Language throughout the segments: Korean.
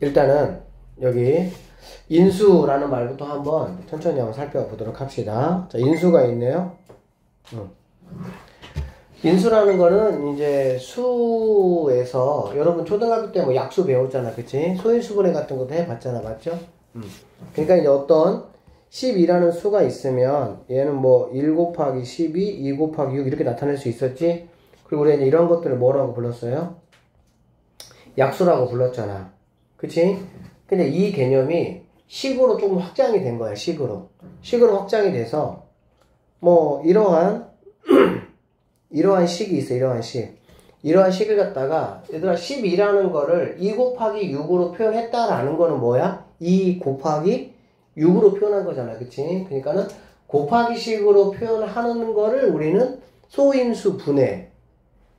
일단은 여기 인수라는 말부터 한번 천천히 한번 살펴보도록 합시다. 자, 인수가 있네요. 음. 인수라는 거는 이제 수에서 여러분 초등학교 때 뭐 약수 배웠잖아, 그치? 소인수분해 같은 것도 해봤잖아, 맞죠? 음. 그러니까 이제 어떤 12라는 수가 있으면 얘는 뭐 1 곱하기 12, 2 곱하기 6 이렇게 나타낼 수 있었지? 그리고 우리 이제 이런 것들을 뭐라고 불렀어요? 약수라고 불렀잖아. 그치? 근데 이 개념이 식으로 조금 확장이 된 거야, 식으로. 식으로 확장이 돼서, 뭐, 이러한, 이러한 식이 있어, 이러한 식. 이러한 식을 갖다가, 얘들아, 12라는 거를 2 곱하기 6으로 표현했다라는 거는 뭐야? 2 곱하기 6으로 표현한 거잖아, 그치? 그러니까는 곱하기 식으로 표현하는 거를 우리는 소인수 분해.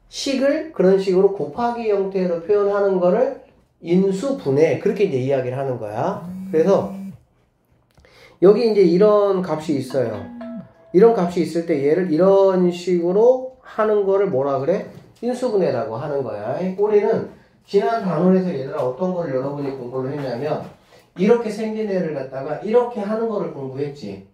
식을 그런 식으로 곱하기 형태로 표현하는 거를 인수분해 그렇게 이제 이야기를 하는 거야. 그래서 여기 이제 이런 값이 있어요. 이런 값이 있을 때 얘를 이런 식으로 하는 거를 뭐라 그래? 인수분해라고 하는 거야. 우리는 지난 단원에서 얘들아 어떤 거를 여러분이 공부를 했냐면 이렇게 생긴 애를 갖다가 이렇게 하는 거를 공부했지.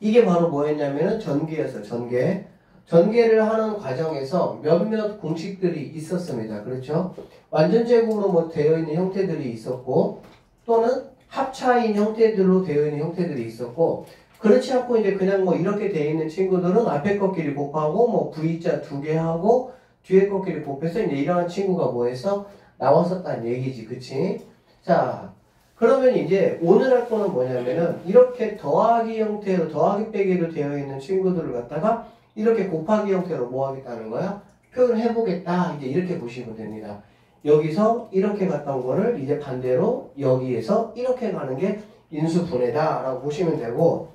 이게 바로 뭐였냐면은 전개였어, 전개. 전개를 하는 과정에서 몇몇 공식들이 있었습니다. 그렇죠? 완전 제곱으로 뭐 되어 있는 형태들이 있었고 또는 합차인 형태들로 되어 있는 형태들이 있었고 그렇지 않고 이제 그냥 뭐 이렇게 되어 있는 친구들은 앞에 것끼리 곱하고 뭐 V자 두 개 하고 뒤에 것끼리 곱해서 이제 이러한 친구가 뭐해서 나왔었다는 얘기지. 그치? 자, 그러면 이제 오늘 할 거는 뭐냐면은 이렇게 더하기 형태로 더하기 빼기로 되어 있는 친구들을 갖다가 이렇게 곱하기 형태로 뭐 하겠다는 거야? 표현해 보겠다. 이제 이렇게 보시면 됩니다. 여기서 이렇게 갔던 거를 이제 반대로 여기에서 이렇게 가는 게 인수분해다라고 보시면 되고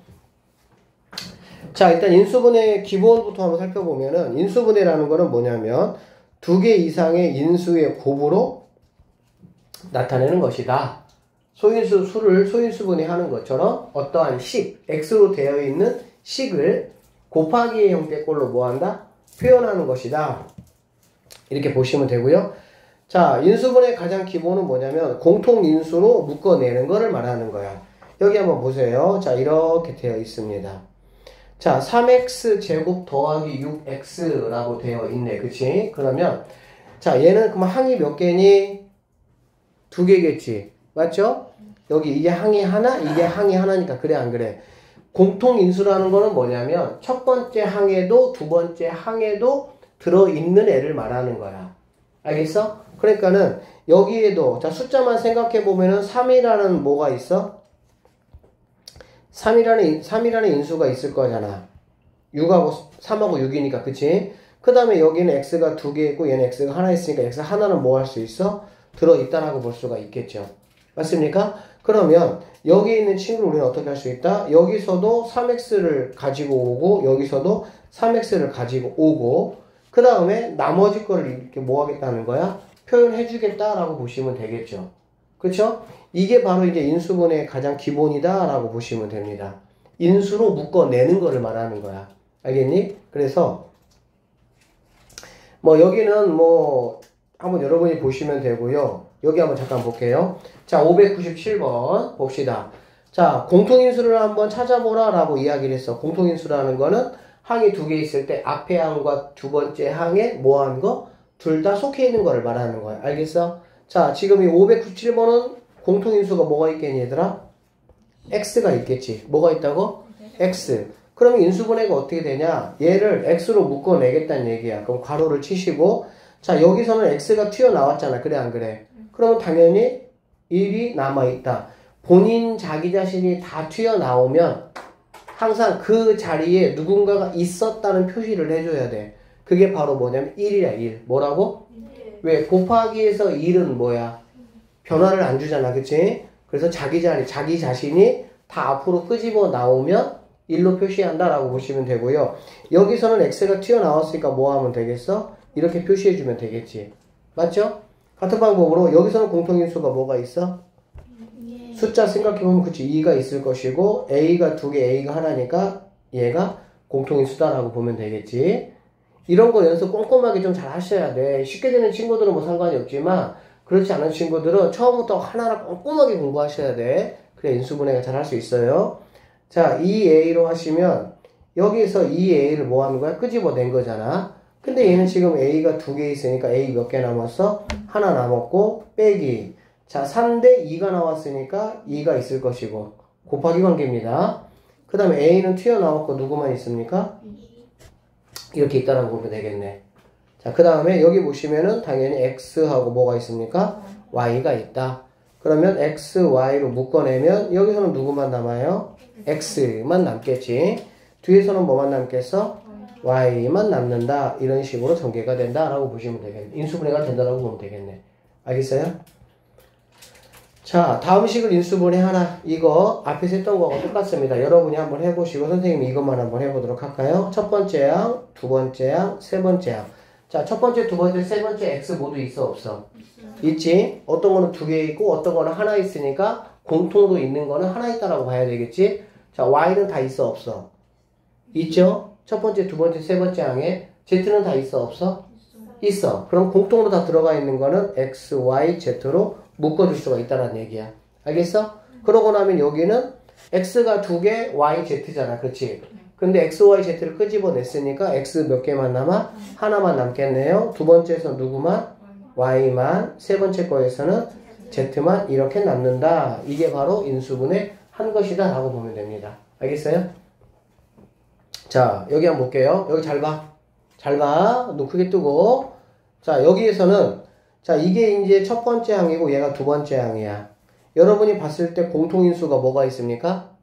자 일단 인수분해 기본부터 한번 살펴보면은 인수분해라는 거는 뭐냐면 두 개 이상의 인수의 곱으로 나타내는 것이다. 소인수 수를 소인수분해 하는 것처럼 어떠한 식, x로 되어 있는 식을 곱하기의 형태꼴로 뭐한다? 표현하는 것이다. 이렇게 보시면 되고요. 자, 인수분의 가장 기본은 뭐냐면 공통인수로 묶어내는 것을 말하는 거야. 여기 한번 보세요. 자, 이렇게 되어 있습니다. 자, 3x 제곱 더하기 6x라고 되어 있네. 그치? 그러면 자, 얘는 그럼 항이 몇 개니? 두 개겠지. 맞죠? 여기 이게 항이 하나, 이게 항이 하나니까 그래 안 그래? 공통 인수라는 거는 뭐냐면 첫 번째 항에도 두 번째 항에도 들어있는 애를 말하는 거야. 알겠어? 그러니까는 여기에도 자 숫자만 생각해 보면은 3이라는 뭐가 있어? 3이라는 3이라는 인수가 있을 거잖아. 6하고 3하고 6이니까 그치? 그 다음에 여기는 x가 두 개 있고 얘는 x가 하나 있으니까 x 하나는 뭐 할 수 있어? 들어있다라고 볼 수가 있겠죠. 맞습니까? 그러면 여기 있는 친구를 우리는 어떻게 할 수 있다? 여기서도 3x를 가지고 오고 여기서도 3x를 가지고 오고 그 다음에 나머지 거를 이렇게 뭐 하겠다는 거야? 표현해 주겠다라고 보시면 되겠죠. 그렇죠? 이게 바로 이제 인수분의 가장 기본이다 라고 보시면 됩니다. 인수로 묶어내는 거를 말하는 거야. 알겠니? 그래서 뭐 여기는 뭐 한번 여러분이 보시면 되고요. 여기 한번 잠깐 볼게요. 자, 597번 봅시다. 자, 공통인수를 한번 찾아보라 라고 이야기를 했어. 공통인수라는 거는 항이 두 개 있을 때 앞에 항과 두 번째 항에 뭐 하는 거? 둘 다 속해 있는 거를 말하는 거야. 알겠어? 자, 지금 이 597번은 공통인수가 뭐가 있겠니, 얘들아? x가 있겠지. 뭐가 있다고? x. 그러면 인수분해가 어떻게 되냐? 얘를 x로 묶어내겠다는 얘기야. 그럼 괄호를 치시고 자, 여기서는 x가 튀어나왔잖아. 그래, 안 그래? 그러면 당연히 1이 남아있다. 본인 자기 자신이 다 튀어나오면 항상 그 자리에 누군가가 있었다는 표시를 해줘야 돼. 그게 바로 뭐냐면 1이야, 1. 뭐라고? 왜? 곱하기에서 1은 뭐야? 변화를 안 주잖아, 그치? 그래서 자기 자리, 자기 자신이 다 앞으로 끄집어 나오면 1로 표시한다라고 보시면 되고요. 여기서는 x가 튀어나왔으니까 뭐 하면 되겠어? 이렇게 표시해주면 되겠지. 맞죠? 같은 방법으로 여기서는 공통인수가 뭐가 있어? 숫자 생각해보면 그치 2가 있을 것이고 A가 두 개, A가 하나니까 얘가 공통인수다라고 보면 되겠지. 이런 거 연습 꼼꼼하게 좀 잘 하셔야 돼. 쉽게 되는 친구들은 뭐 상관이 없지만 그렇지 않은 친구들은 처음부터 하나하나 꼼꼼하게 공부하셔야 돼. 그래 인수분해가 잘 할 수 있어요. 자, 2a로 하시면 여기서 2a를 뭐 하는 거야? 끄집어낸 거잖아. 근데 얘는 지금 a가 두 개 있으니까 a 몇 개 남았어? 하나 남았고 빼기. 자, 3대 2가 나왔으니까 2가 있을 것이고 곱하기 관계입니다. 그 다음에 a는 튀어나왔고 누구만 있습니까? 이렇게 있다라고 보면 되겠네. 자, 그 다음에 여기 보시면은 당연히 x하고 뭐가 있습니까? y가 있다. 그러면 x, y로 묶어내면 여기서는 누구만 남아요? x만 남겠지. 뒤에서는 뭐만 남겠어? Y만 남는다. 이런 식으로 전개가 된다라고 보시면 되겠네. 인수분해가 된다라고 보면 되겠네. 알겠어요? 자, 다음 식을 인수분해 하나. 이거 앞에서 했던 거하고 똑같습니다. 여러분이 한번 해보시고 선생님이 이것만 한번 해보도록 할까요? 첫 번째 항, 두 번째 항, 세 번째 항. 자, 첫 번째, 두 번째, 세 번째 x 모두 있어 없어? 있지. 어떤 거는 두 개 있고 어떤 거는 하나 있으니까 공통도 있는 거는 하나 있다라고 봐야 되겠지. 자, y는 다 있어 없어? 있죠. 첫 번째, 두 번째, 세 번째 항에 z는 다 있어 없어? 있어. 그럼 공통으로 다 들어가 있는 거는 x, y, z로 묶어줄 수가 있다는 얘기야. 알겠어? 그러고 나면 여기는 x가 두 개, y, z잖아. 그렇지? 근데 x, y, z를 끄집어냈으니까 x 몇 개만 남아? 하나만 남겠네요. 두 번째에서 누구만? y만. 세 번째 거에서는 z만 이렇게 남는다. 이게 바로 인수분의 한 것이다 라고 보면 됩니다. 알겠어요? 자, 여기 한번 볼게요. 여기 잘 봐. 잘 봐. 눈 크게 뜨고. 자, 여기에서는 자, 이게 이제 첫 번째 항이고 얘가 두 번째 항이야. 여러분이 봤을 때 공통인수가 뭐가 있습니까?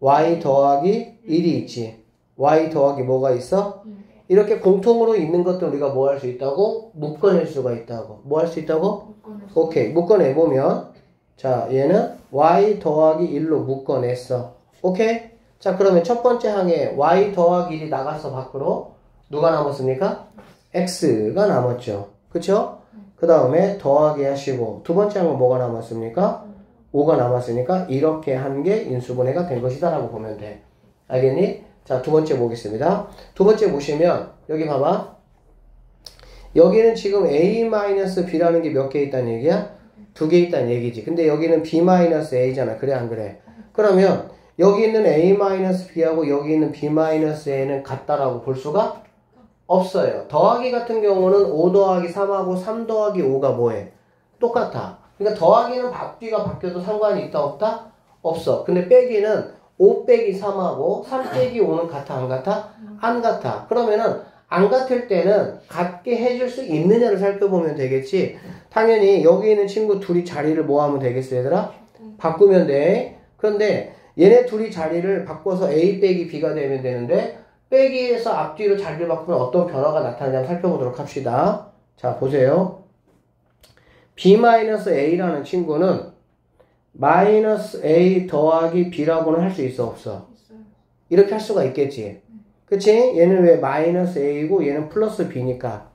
y 더하기 1이 있지. y 더하기 뭐가 있어? 이렇게 공통으로 있는 것들 우리가 뭐 할 수 있다고? 묶어낼 수가 있다고. 뭐 할 수 있다고? 오케이. 묶어내보면 자, 얘는 y 더하기 1로 묶어냈어. 오케이? 자, 그러면 첫 번째 항에 y 더하기 1이 나갔어, 밖으로. 누가 남았습니까? x가 남았죠. 그쵸? 그 다음에 더하기 하시고, 두 번째 항은 뭐가 남았습니까? 5가 남았으니까 이렇게 한 게 인수분해가 된 것이다 라고 보면 돼. 알겠니? 자, 두 번째 보겠습니다. 두 번째 보시면, 여기 봐봐. 여기는 지금 a-b라는 게 몇 개 있다는 얘기야? 두 개 있다는 얘기지. 근데 여기는 b-a잖아. 그래, 안 그래? 그러면, 여기 있는 a-b하고 여기 있는 b-a는 같다라고 볼 수가 없어요. 더하기 같은 경우는 5 더하기 3하고 3 더하기 5가 뭐해? 똑같아. 그러니까 더하기는 앞뒤가 바뀌어도 상관이 있다 없다? 없어. 근데 빼기는 5 빼기 3하고 3 빼기 5는 같아 안 같아? 안 같아. 그러면은 안 같을 때는 같게 해줄 수 있느냐를 살펴보면 되겠지. 당연히 여기 있는 친구 둘이 자리를 뭐 하면 되겠어 얘들아? 바꾸면 돼. 그런데 얘네 둘이 자리를 바꿔서 A 빼기 B가 되면 되는데 빼기에서 앞뒤로 자리를 바꾸면 어떤 변화가 나타나냐 살펴보도록 합시다. 자 보세요. B-A라는 친구는 마이너스 A 더하기 B라고는 할 수 있어 없어? 이렇게 할 수가 있겠지. 그치? 얘는 왜 마이너스 A고 얘는 플러스 B니까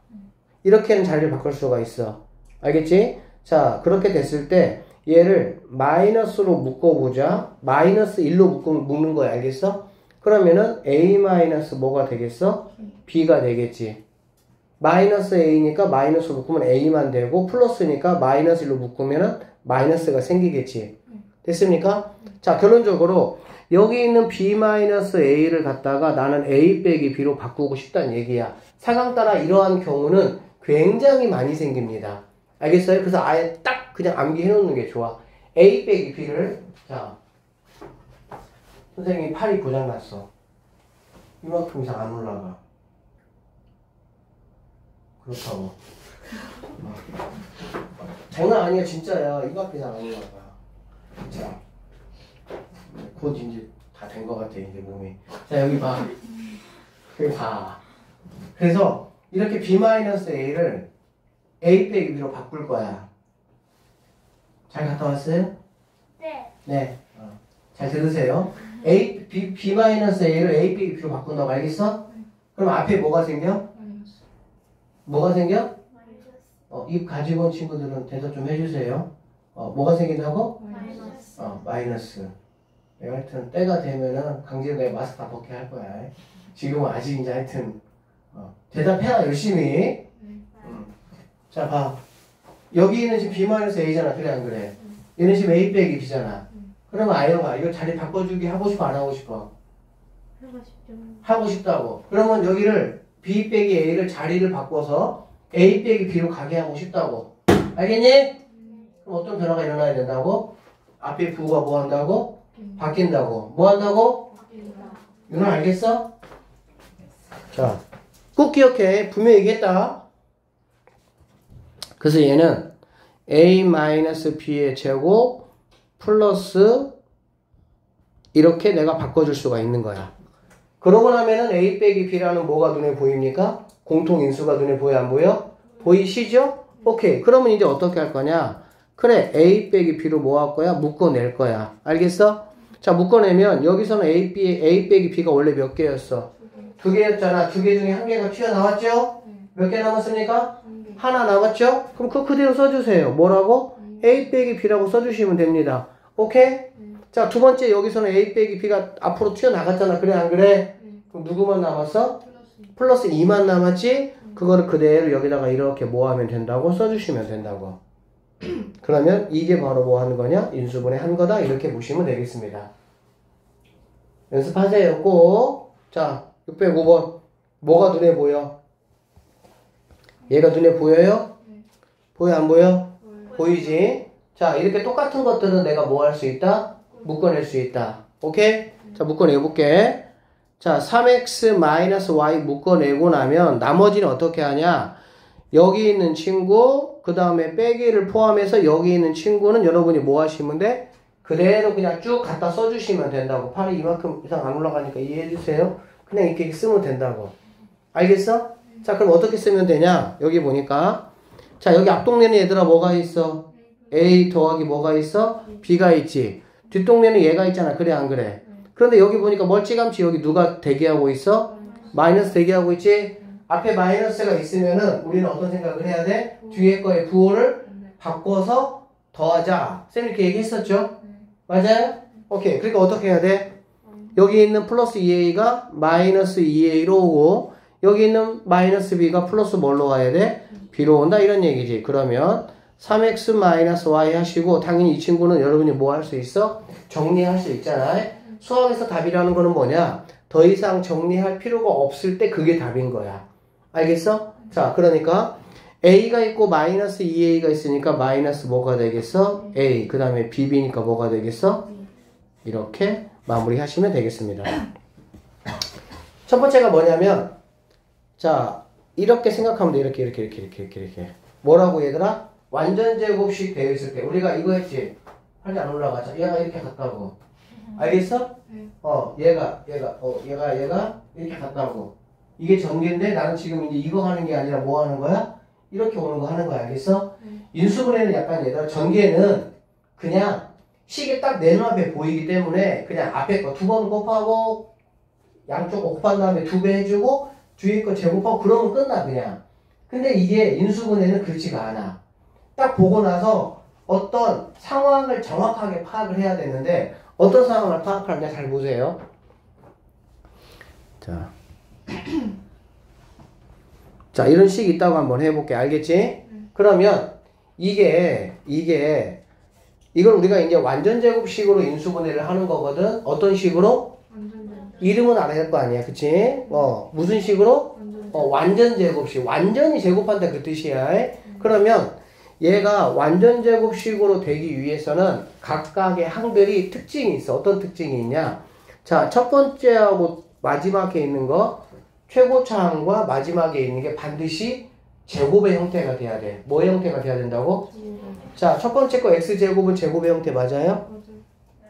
이렇게는 자리를 바꿀 수가 있어. 알겠지? 자 그렇게 됐을 때 얘를 마이너스로 묶어보자. 마이너스 1로 묶, 묶는 거야. 알겠어? 그러면은 A 마이너스 뭐가 되겠어? B가 되겠지. 마이너스 A니까 마이너스 묶으면 A만 되고 플러스니까 마이너스 1로 묶으면은 마이너스가 생기겠지. 됐습니까? 자, 결론적으로 여기 있는 B 마이너스 A를 갖다가 나는 A 빼기 B로 바꾸고 싶다는 얘기야. 상황 따라 이러한 경우는 굉장히 많이 생깁니다. 알겠어요? 그래서 아예 딱 그냥 암기해 놓는 게 좋아. A 빼기 B를 자 선생님 팔이 고장났어. 이만큼 이상 안 올라가. 그렇다고. 장난 아니야 진짜야. 이만큼 이상 안 올라가. 자, 곧 이제 다 된 것 같아 이제 몸이. 자 여기 봐. 여기 봐. 그래서 이렇게 B-A를 A 빼기 B로 바꿀 거야. 잘 갔다 왔어요? 네. 네. 어. 잘 들으세요. A, B, B-A를 A 빼기 B로 바꾼다고 알겠어? 그럼 앞에 뭐가 생겨? 뭐가 생겨? 어, 입 가지고 온 친구들은 대답 좀 해주세요. 어, 뭐가 생긴다고? 마이너스. 어, 마이너스. 네, 하여튼 때가 되면은 강제로 내 마스크 다 벗게 할 거야. 지금은 아직 이제 하여튼 어, 대답해라 열심히. 음. 자 봐. 여기는 지금 B-A잖아. 그래, 안 그래? 얘는 지금 A 빼기 B잖아. 그러면 아영아, 이거 자리 바꿔주기 하고 싶어, 안 하고 싶어? 하고 싶죠. 하고 싶다고. 그러면 여기를 B 빼기 A를 자리를 바꿔서 A 빼기 B로 가게 하고 싶다고. 알겠니? 그럼 어떤 변화가 일어나야 된다고? 앞에 부가 뭐 한다고? 바뀐다고. 뭐 한다고? 윤아 알겠어? 자, 꼭 기억해. 분명히 얘기했다. 그래서 얘는 a-b의 제곱 플러스 이렇게 내가 바꿔줄 수가 있는 거야. 그러고 나면은 a 빼기 b라는 뭐가 눈에 보입니까? 공통인수가 눈에 보여 안 보여? 보이시죠? 오케이. 그러면 이제 어떻게 할 거냐? 그래. a 빼기 b로 뭐 할 거야? 묶어낼 거야. 알겠어? 자, 묶어내면 여기서는 a, b, a 빼기 b가 원래 몇 개였어? 두 개였잖아. 두 개 중에 한 개가 튀어나왔죠? 몇 개 남았습니까? 하나 남았죠? 그럼 그 그대로 써주세요. 뭐라고? a 빼기 b라고 써주시면 됩니다. 오케이? 자, 두 번째 여기서는 a 빼기 b가 앞으로 튀어나갔잖아. 그래, 안 그래? 그럼 누구만 남았어? 플러스 2만 남았지? 그거를 그대로 여기다가 이렇게 뭐 하면 된다고? 써주시면 된다고. 그러면 이게 바로 뭐 하는 거냐? 인수분해 한 거다. 이렇게 보시면 되겠습니다. 연습하세요. 꼭. 자, 605번. 뭐가 눈에 보여? 얘가 눈에 보여요? 보여, 안 보여? 보이지? 자, 이렇게 똑같은 것들은 내가 뭐 할 수 있다? 묶어낼 수 있다. 오케이? 자, 묶어내볼게. 자, 3x-y 묶어내고 나면 나머지는 어떻게 하냐? 여기 있는 친구, 그 다음에 빼기를 포함해서 여기 있는 친구는 여러분이 뭐 하시면 돼? 그대로 그냥 쭉 갖다 써주시면 된다고. 팔이 이만큼 이상 안 올라가니까 이해해주세요. 그냥 이렇게 쓰면 된다고. 알겠어? 자, 그럼 어떻게 쓰면 되냐? 여기 보니까. 자, 여기 앞동네는 얘들아 뭐가 있어? A 더하기 뭐가 있어? B가 있지. 뒷동네는 얘가 있잖아. 그래, 안 그래? 그런데 여기 보니까 멀찌감치 여기 누가 대기하고 있어? 마이너스 대기하고 있지? 앞에 마이너스가 있으면은 우리는 어떤 생각을 해야 돼? 뒤에 거의 부호를 바꿔서 더하자. 쌤 이렇게 얘기했었죠? 맞아요? 오케이. 그러니까 어떻게 해야 돼? 여기 있는 플러스 2a가 마이너스 2a로 오고 여기 있는 마이너스 b가 플러스 뭘로 와야 돼? b로 온다 이런 얘기지. 그러면 3x 마이너스 y 하시고 당연히 이 친구는 여러분이 뭐 할 수 있어? 정리할 수 있잖아요. 수학에서 답이라는 거는 뭐냐? 더 이상 정리할 필요가 없을 때 그게 답인 거야. 알겠어? 자, 그러니까 a가 있고 마이너스 2a가 있으니까 마이너스 뭐가 되겠어? a. 그 다음에 bb니까 뭐가 되겠어? 이렇게 마무리 하시면 되겠습니다. 첫 번째가 뭐냐면 자, 이렇게 생각하면 돼. 이렇게 이렇게 이렇게 이렇게 이렇게 이렇게. 뭐라고 얘들아? 완전 제곱식 되어 있을 때 우리가 이거 했지. 팔이 안 올라가자. 얘가 이렇게 갔다고. 알겠어? 어, 얘가 얘가 어, 얘가 얘가 이렇게 갔다고. 이게 전개인데 나는 지금 이제 이거 하는 게 아니라 뭐 하는 거야? 이렇게 오는 거 하는 거야. 알겠어? 인수분해는 약간 얘들아 전개는 그냥 식이 딱 내 눈앞에 보이기 때문에 그냥 앞에 거 두 번 곱하고 양쪽 곱한 다음에 두 배 해주고 뒤에 거 제곱하고 그러면 끝나 그냥. 근데 이게 인수분해는 그렇지가 않아. 딱 보고 나서 어떤 상황을 정확하게 파악을 해야 되는데 어떤 상황을 파악하느냐 잘 보세요. 자. 자, 이런 식이 있다고 한번 해볼게. 알겠지? 그러면 이게, 이게, 이걸 우리가 이제 완전 제곱식으로 인수분해를 하는 거거든. 어떤 식으로? 이름은 알아야 될거 아니야. 그치? 어, 무슨 식으로? 어, 완전 제곱식. 완전히 제곱한다 그 뜻이야. 그러면 얘가 완전 제곱식으로 되기 위해서는 각각의 항들이 특징이 있어. 어떤 특징이 있냐? 자, 첫 번째하고 마지막에 있는 거, 최고차항과 마지막에 있는 게 반드시 제곱의 형태가 돼야 돼. 뭐의 형태가 돼야 된다고? 자, 첫 번째 거 x제곱은 제곱의 형태 맞아요?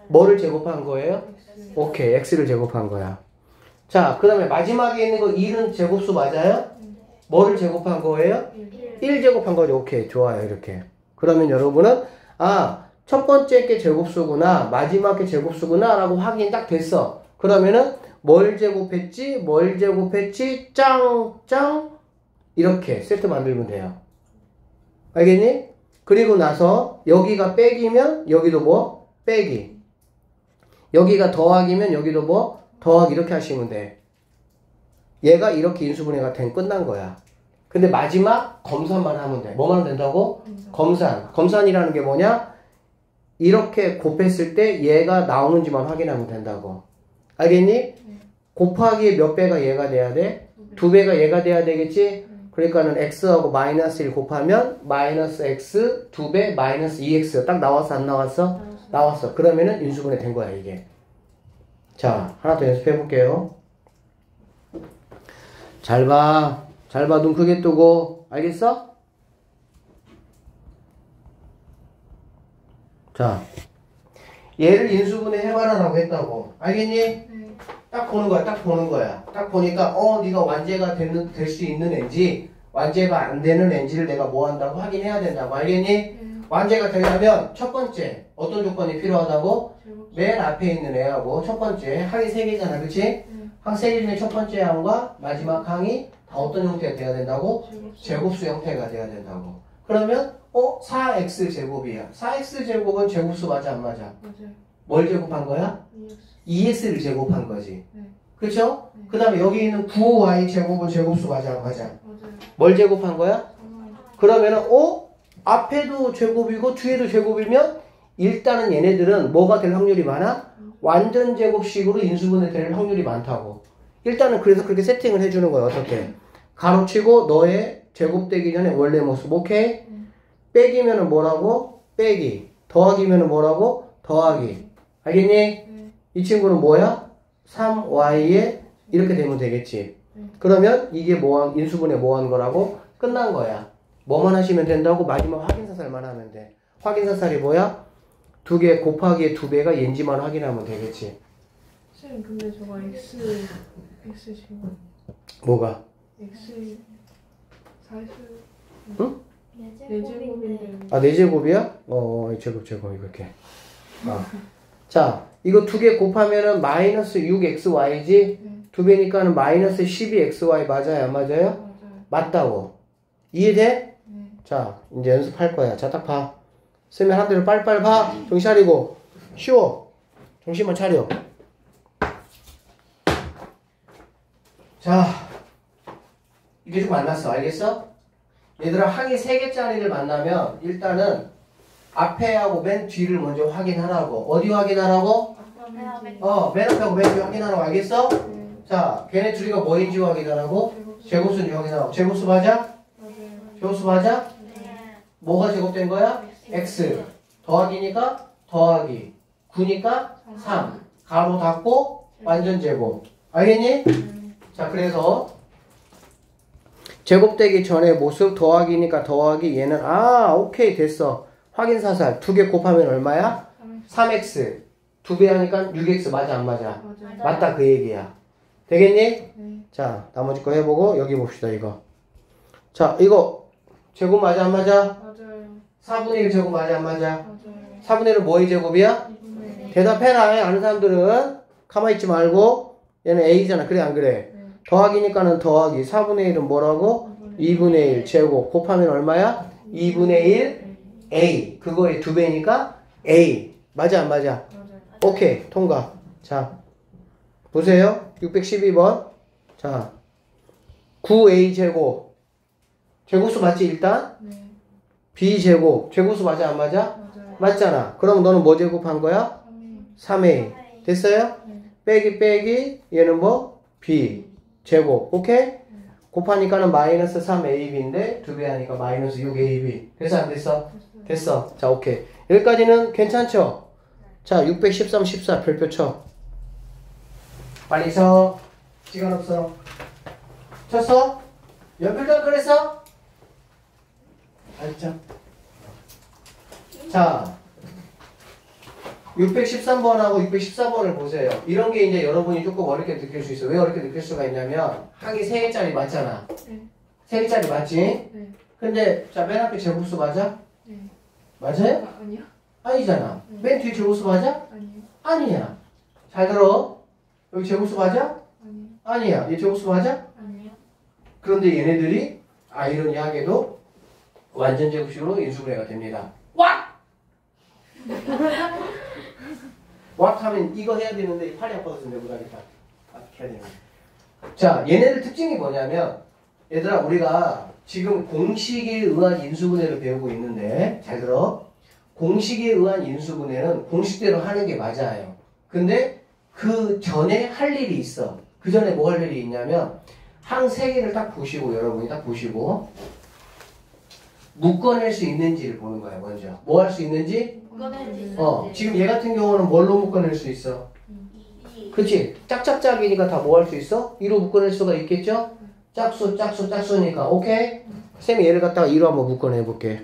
뭐를 제곱한 거예요? 오케이, x를 제곱한 거야. 자, 그 다음에 마지막에 있는 거 1은 제곱수 맞아요? 뭐를 제곱한 거예요? 1 제곱한 거죠. 오케이, 좋아요, 이렇게. 그러면 여러분은, 아, 첫 번째 게 제곱수구나, 마지막 게 제곱수구나, 라고 확인이 딱 됐어. 그러면은, 뭘 제곱했지, 뭘 제곱했지, 짱, 짱, 이렇게 세트 만들면 돼요. 알겠니? 그리고 나서, 여기가 빼기면, 여기도 뭐? 빼기. 여기가 더하기면, 여기도 뭐? 더하기 이렇게 하시면 돼. 얘가 이렇게 인수분해가 된 끝난 거야. 근데 마지막 검산만 하면 돼. 뭐만 하면 된다고? 검산. 검산이라는 게 뭐냐? 이렇게 곱했을 때 얘가 나오는지만 확인하면 된다고. 알겠니? 곱하기 몇 배가 얘가 돼야 돼? 두 배가 얘가 돼야 되겠지? 그러니까는 x하고 마이너스 1 곱하면 마이너스 x 두 배 마이너스 2x 딱 나왔어 안 나왔어? 나왔어. 그러면은 인수분해 된 거야 이게. 자 하나 더 연습해 볼게요. 잘 봐. 잘 봐. 눈 크게 뜨고. 알겠어? 자. 얘를 인수분해 해봐라라고 했다고. 알겠니? 네. 딱 보는 거야. 딱 보는 거야. 딱 보니까 어 네가 완제가 될 수 있는 앤지 완제가 안 되는 앤지를 내가 뭐 한다고 확인해야 된다고. 알겠니? 네. 완제가 되려면 첫 번째 어떤 조건이 필요하다고? 맨 앞에 있는 애하고 첫 번째 항이 세 개잖아. 그치? 네. 항세 개 중에 첫 번째 항과 마지막 항이 다 어떤 형태가 돼야 된다고? 제곱. 제곱수 형태가 돼야 된다고. 그러면 어? 4x 제곱이야. 4x 제곱은 제곱수 맞아 안 맞아? 맞아요. 뭘 제곱한 거야? EX. 2x를 제곱한 거지. 네. 그쵸? 네. 그 다음에 여기 있는 9y 제곱은 제곱수 맞아 안 맞아? 맞아요. 뭘 제곱한 거야? 삼만. 그러면은 어? 앞에도 제곱이고 뒤에도 제곱이면 일단은 얘네들은 뭐가 될 확률이 많아? 완전 제곱식으로 인수분해 될 확률이 많다고. 일단은 그래서 그렇게 세팅을 해주는 거야. 어떻게? 가로치고 너의 제곱되기 전에 원래 모습. 오케이? 빼기면은 뭐라고? 빼기. 더하기면은 뭐라고? 더하기. 알겠니? 네. 이 친구는 뭐야? 3y에 이렇게 되면 되겠지. 그러면 이게 뭐 한 인수분해 뭐 한 거라고? 끝난 거야. 뭐만 하시면 된다고? 마지막 확인사살만 하면 돼. 확인사살이 뭐야? 두 개 곱하기에 두 배가 얘인지만 확인하면 되겠지. 쌤 근데 저거 X X 지금 뭐가? X 사수 응? 네 제곱인데 아, 네 제곱이야? 어, 어, 제곱, 제곱, 이렇게. 아. 자, 이거 두 개 곱하면은 마이너스 6xy지? 네. 두 배니까는 마이너스 12xy 맞아요? 안 맞아요? 맞아요. 맞다고. 이해돼? 네. 자, 이제 연습할 거야. 자, 딱 봐. 쌤이 하는 대로 빨빨 봐. 정신 차리고. 쉬워. 정신만 차려. 자, 이게 좀 만났어. 알겠어? 얘들아, 항이 세 개짜리를 만나면 일단은 앞에하고 맨 뒤를 먼저 확인하라고. 어디 확인하라고? 맨 어, 맨 앞하고 맨 뒤 확인하라고. 알겠어? 네. 자, 걔네 둘이가 뭐인지 확인하라고? 제곱. 제곱수인지 확인하라고. 제곱수 맞아? 제곱수 맞아? 뭐가 제곱된 거야? x 더하기니까 더하기 9니까 3 가로 닫고 완전 제곱 알겠니? 자 그래서 제곱되기 전에 모습 더하기니까 더하기 얘는 아 오케이 됐어 확인사살 두 개 곱하면 얼마야? 3x 두 배 하니까 6x 맞아 안 맞아? 맞아요. 맞다 그 얘기야 되겠니? 네. 자 나머지 거 해보고 여기 봅시다 이거 자 이거 제곱 맞아 안 맞아? 맞아요. 4분의 1 제곱 맞아 안 맞아? 맞아요. 4분의 1은 뭐의 제곱이야? 이분의 대답해라 아는 사람들은 가만히 있지 말고 얘는 A잖아 그래 안 그래? 네. 더하기니까는 더하기 4분의 1은 뭐라고? 2분의 1 제곱 곱하면 얼마야? 2분의 1 A 그거의 두 배니까 A 맞아 안 맞아? 맞아요. 오케이 통과 자 보세요 612번 자 9A 제곱 제곱수 맞지 일단? 네. B 제곱 제곱수 맞아 안 맞아? 맞아요. 맞잖아 그럼 너는 뭐 제곱한 거야? 3이 3A 됐어요? 네. 빼기 빼기 얘는 뭐? B 제곱 오케이? 곱하니까는 마이너스 3AB인데 두 배 하니까 마이너스 6AB 됐어 안 됐어? 됐어요. 됐어 자 오케이 여기까지는 괜찮죠? 자 613, 14 별표 쳐 빨리 쳐 시간 없어 쳤어? 연필도 안 그랬어? 알죠? 자 613번하고 614번을 보세요. 이런 게 이제 여러분이 조금 어렵게 느낄 수 있어. 왜 어렵게 느낄 수가 있냐면 항이 3개짜리 맞잖아. 네. 3개짜리 맞지? 네. 근데 자 맨 앞에 제곱수 맞아? 네. 맞아요? 아, 아니요. 아니잖아. 맨 뒤에 제곱수 맞아? 아니요. 아니야. 잘 들어. 여기 제곱수 맞아? 아니요. 아니야. 얘 제곱수 맞아? 아니요. 그런데 얘네들이 아이러니하게도 완전 제곱식으로 인수분해가 됩니다. 왓! 왓 하면 이거 해야 되는데 팔이 아파서 내가 못하겠다. 어떻게 해야 되나. 자, 얘네들 특징이 뭐냐면 얘들아 우리가 지금 공식에 의한 인수분해를 배우고 있는데 잘 들어 공식에 의한 인수분해는 공식대로 하는 게 맞아요 근데 그 전에 할 일이 있어 그 전에 뭐 할 일이 있냐면 항 세 개를 딱 보시고 여러분이 딱 보시고 묶어낼 수 있는지를 보는 거야 먼저 뭐 할 수 있는지 묶어낼 수 있는지. 어 지금 얘 같은 경우는 뭘로 묶어낼 수 있어 이. 그치 짝짝짝이니까 다 뭐 할 수 있어? 2로 묶어낼 수가 있겠죠? 짝수 짝수 짝수니까 오케이? 쌤이 얘를 갖다가 2로 한번 묶어내 볼게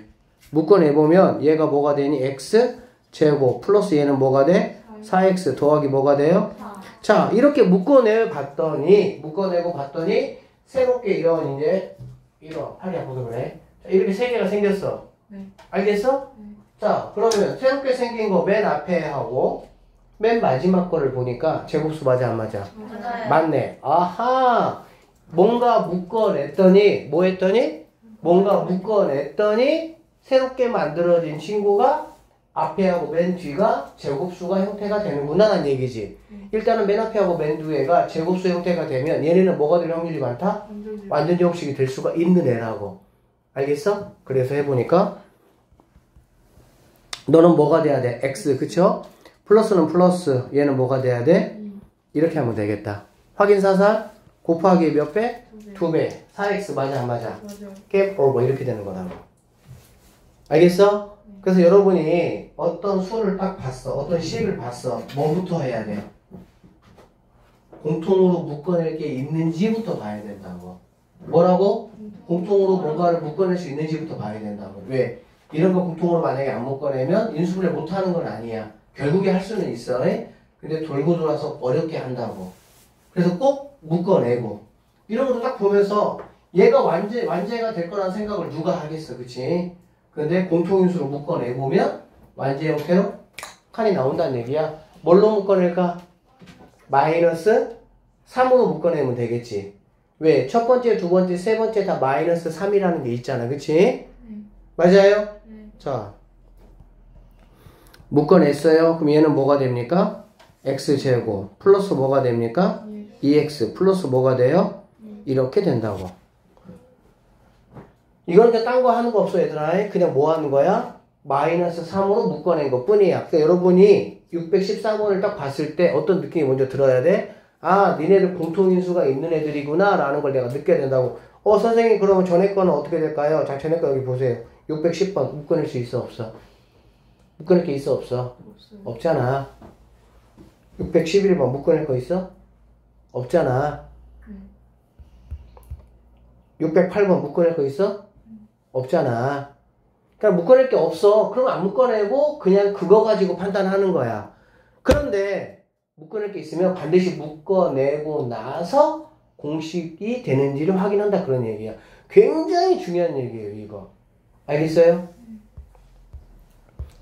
묶어내 보면 얘가 뭐가 되니? x 제곱 플러스 얘는 뭐가 돼? 4x 더하기 뭐가 돼요? 다. 자 이렇게 묶어내 봤더니 묶어내고 봤더니 새롭게 이런 이제 이런 팔이 아파서 그래 자, 이렇게 세 개가 생겼어 네. 알겠어? 네. 자 그러면 새롭게 생긴 거 맨 앞에 하고 맨 마지막 거를 보니까 제곱수 맞아 안 맞아? 맞아요. 맞네 아하 뭔가 묶어냈더니 뭐 했더니 뭔가 묶어냈더니 새롭게 만들어진 친구가 앞에 하고 맨 뒤가 제곱수가 형태가 되는구나 라는 얘기지 일단은 맨 앞에 하고 맨 뒤에가 제곱수 형태가 되면 얘네는 뭐가 될 확률이 많다? 완전 완전 제곱식이 될 수가 있는 애라고 알겠어? 그래서 해보니까 너는 뭐가 돼야 돼? x 그쵸? 플러스는 플러스 얘는 뭐가 돼야 돼? 이렇게 하면 되겠다 확인사살 곱하기 몇 배? 두 배. 2배 4x 맞아 안 맞아? 갭 오버 이렇게 되는 거라고 알겠어? 그래서 여러분이 어떤 수를 딱 봤어 어떤 식을 봤어 뭐부터 해야 돼? 공통으로 묶어낼 게 있는지부터 봐야 된다고 뭐라고? 공통으로 뭔가를 묶어낼 수 있는지부터 봐야 된다고 왜? 이런 거 공통으로 만약에 안 묶어내면 인수분해 못하는 건 아니야 결국에 할 수는 있어 에? 근데 돌고 돌아서 어렵게 한다고 그래서 꼭 묶어내고 이런 것도 딱 보면서 얘가 완제, 완제가 될 거라는 생각을 누가 하겠어 그치? 근데 공통인수로 묶어내보면 완제 형태로 칸이 나온다는 얘기야 뭘로 묶어낼까? 마이너스 3으로 묶어내면 되겠지 왜? 첫 번째, 두 번째, 세 번째 다 마이너스 3이라는 게 있잖아 그치? 맞아요? 네. 자, 묶어냈어요. 그럼 얘는 뭐가 됩니까? x제곱 플러스 뭐가 됩니까? 예. 2x 플러스 뭐가 돼요? 이렇게 된다고. 이건 이제 딴 거 하는 거 없어 얘들아. 그냥 뭐 하는 거야? 마이너스 3으로 묶어낸 것 뿐이야. 그러니까 여러분이 614번을 딱 봤을 때 어떤 느낌이 먼저 들어야 돼? 아, 니네들 공통인수가 있는 애들이구나 라는 걸 내가 느껴야 된다고. 어, 선생님 그러면 전에 거는 어떻게 될까요? 자, 전에 거 여기 보세요. 610번 묶어낼 수 있어 없어? 묶어낼 게 있어 없어? 없어요. 없잖아. 611번 묶어낼 거 있어? 없잖아. 608번 묶어낼 거 있어? 없잖아. 그러니까 묶어낼 게 없어. 그럼 안 묶어내고 그냥 그거 가지고 판단하는 거야. 그런데 묶어낼 게 있으면 반드시 묶어내고 나서 공식이 되는지를 확인한다 그런 얘기야. 굉장히 중요한 얘기예요, 이거. 알겠어요?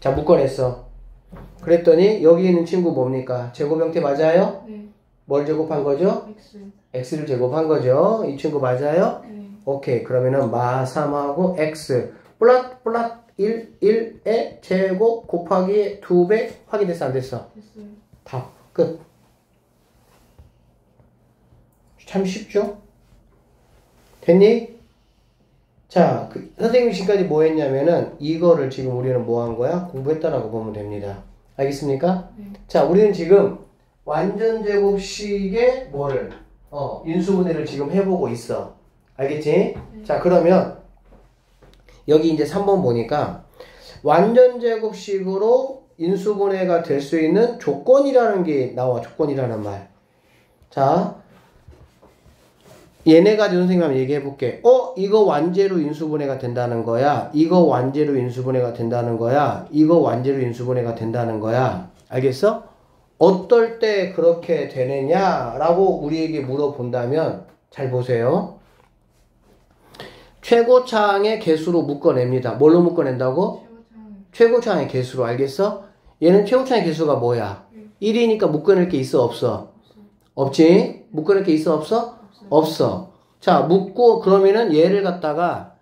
자, 묶어냈어. 그랬더니 여기 있는 친구 뭡니까? 제곱 형태 맞아요? 네. 뭘 제곱한 거죠? X. x를 제곱한 거죠. 이 친구 맞아요? 네. 오케이. 그러면은 마 3하고 x 플랫 플랫 1 1의 제곱 곱하기 2배 확인됐어 안 됐어? 됐어요. 답 끝. 참 쉽죠? 됐니? 자, 그, 선생님이 지금까지 뭐 했냐면은 이거를 지금 우리는 뭐 한 거야? 공부했다라고 보면 됩니다. 알겠습니까? 네. 자, 우리는 지금 완전 제곱식의 뭐를 어, 인수분해를 지금 해보고 있어. 알겠지? 자, 그러면 여기 이제 3번 보니까 완전 제곱식으로 인수분해가 될 수 있는 조건이라는 게 나와. 조건이라는 말. 자, 얘네 가지고 선생님 한번 얘기해 볼게. 어, 이거 완제로 인수분해가 된다는 거야. 이거 완제로 인수분해가 된다는 거야. 이거 완제로 인수분해가 된다는 거야. 알겠어? 어떨 때 그렇게 되느냐라고 우리에게 물어본다면 잘 보세요. 최고차항의 개수로 묶어냅니다. 뭘로 묶어낸다고? 최고차항의 개수로 알겠어? 얘는 최고차항의 개수가 뭐야? 1이니까 묶어낼 게 있어 없어? 없지? 묶어낼 게 있어 없어? 없어. 자, 묶고 그러면은 얘를 갖다가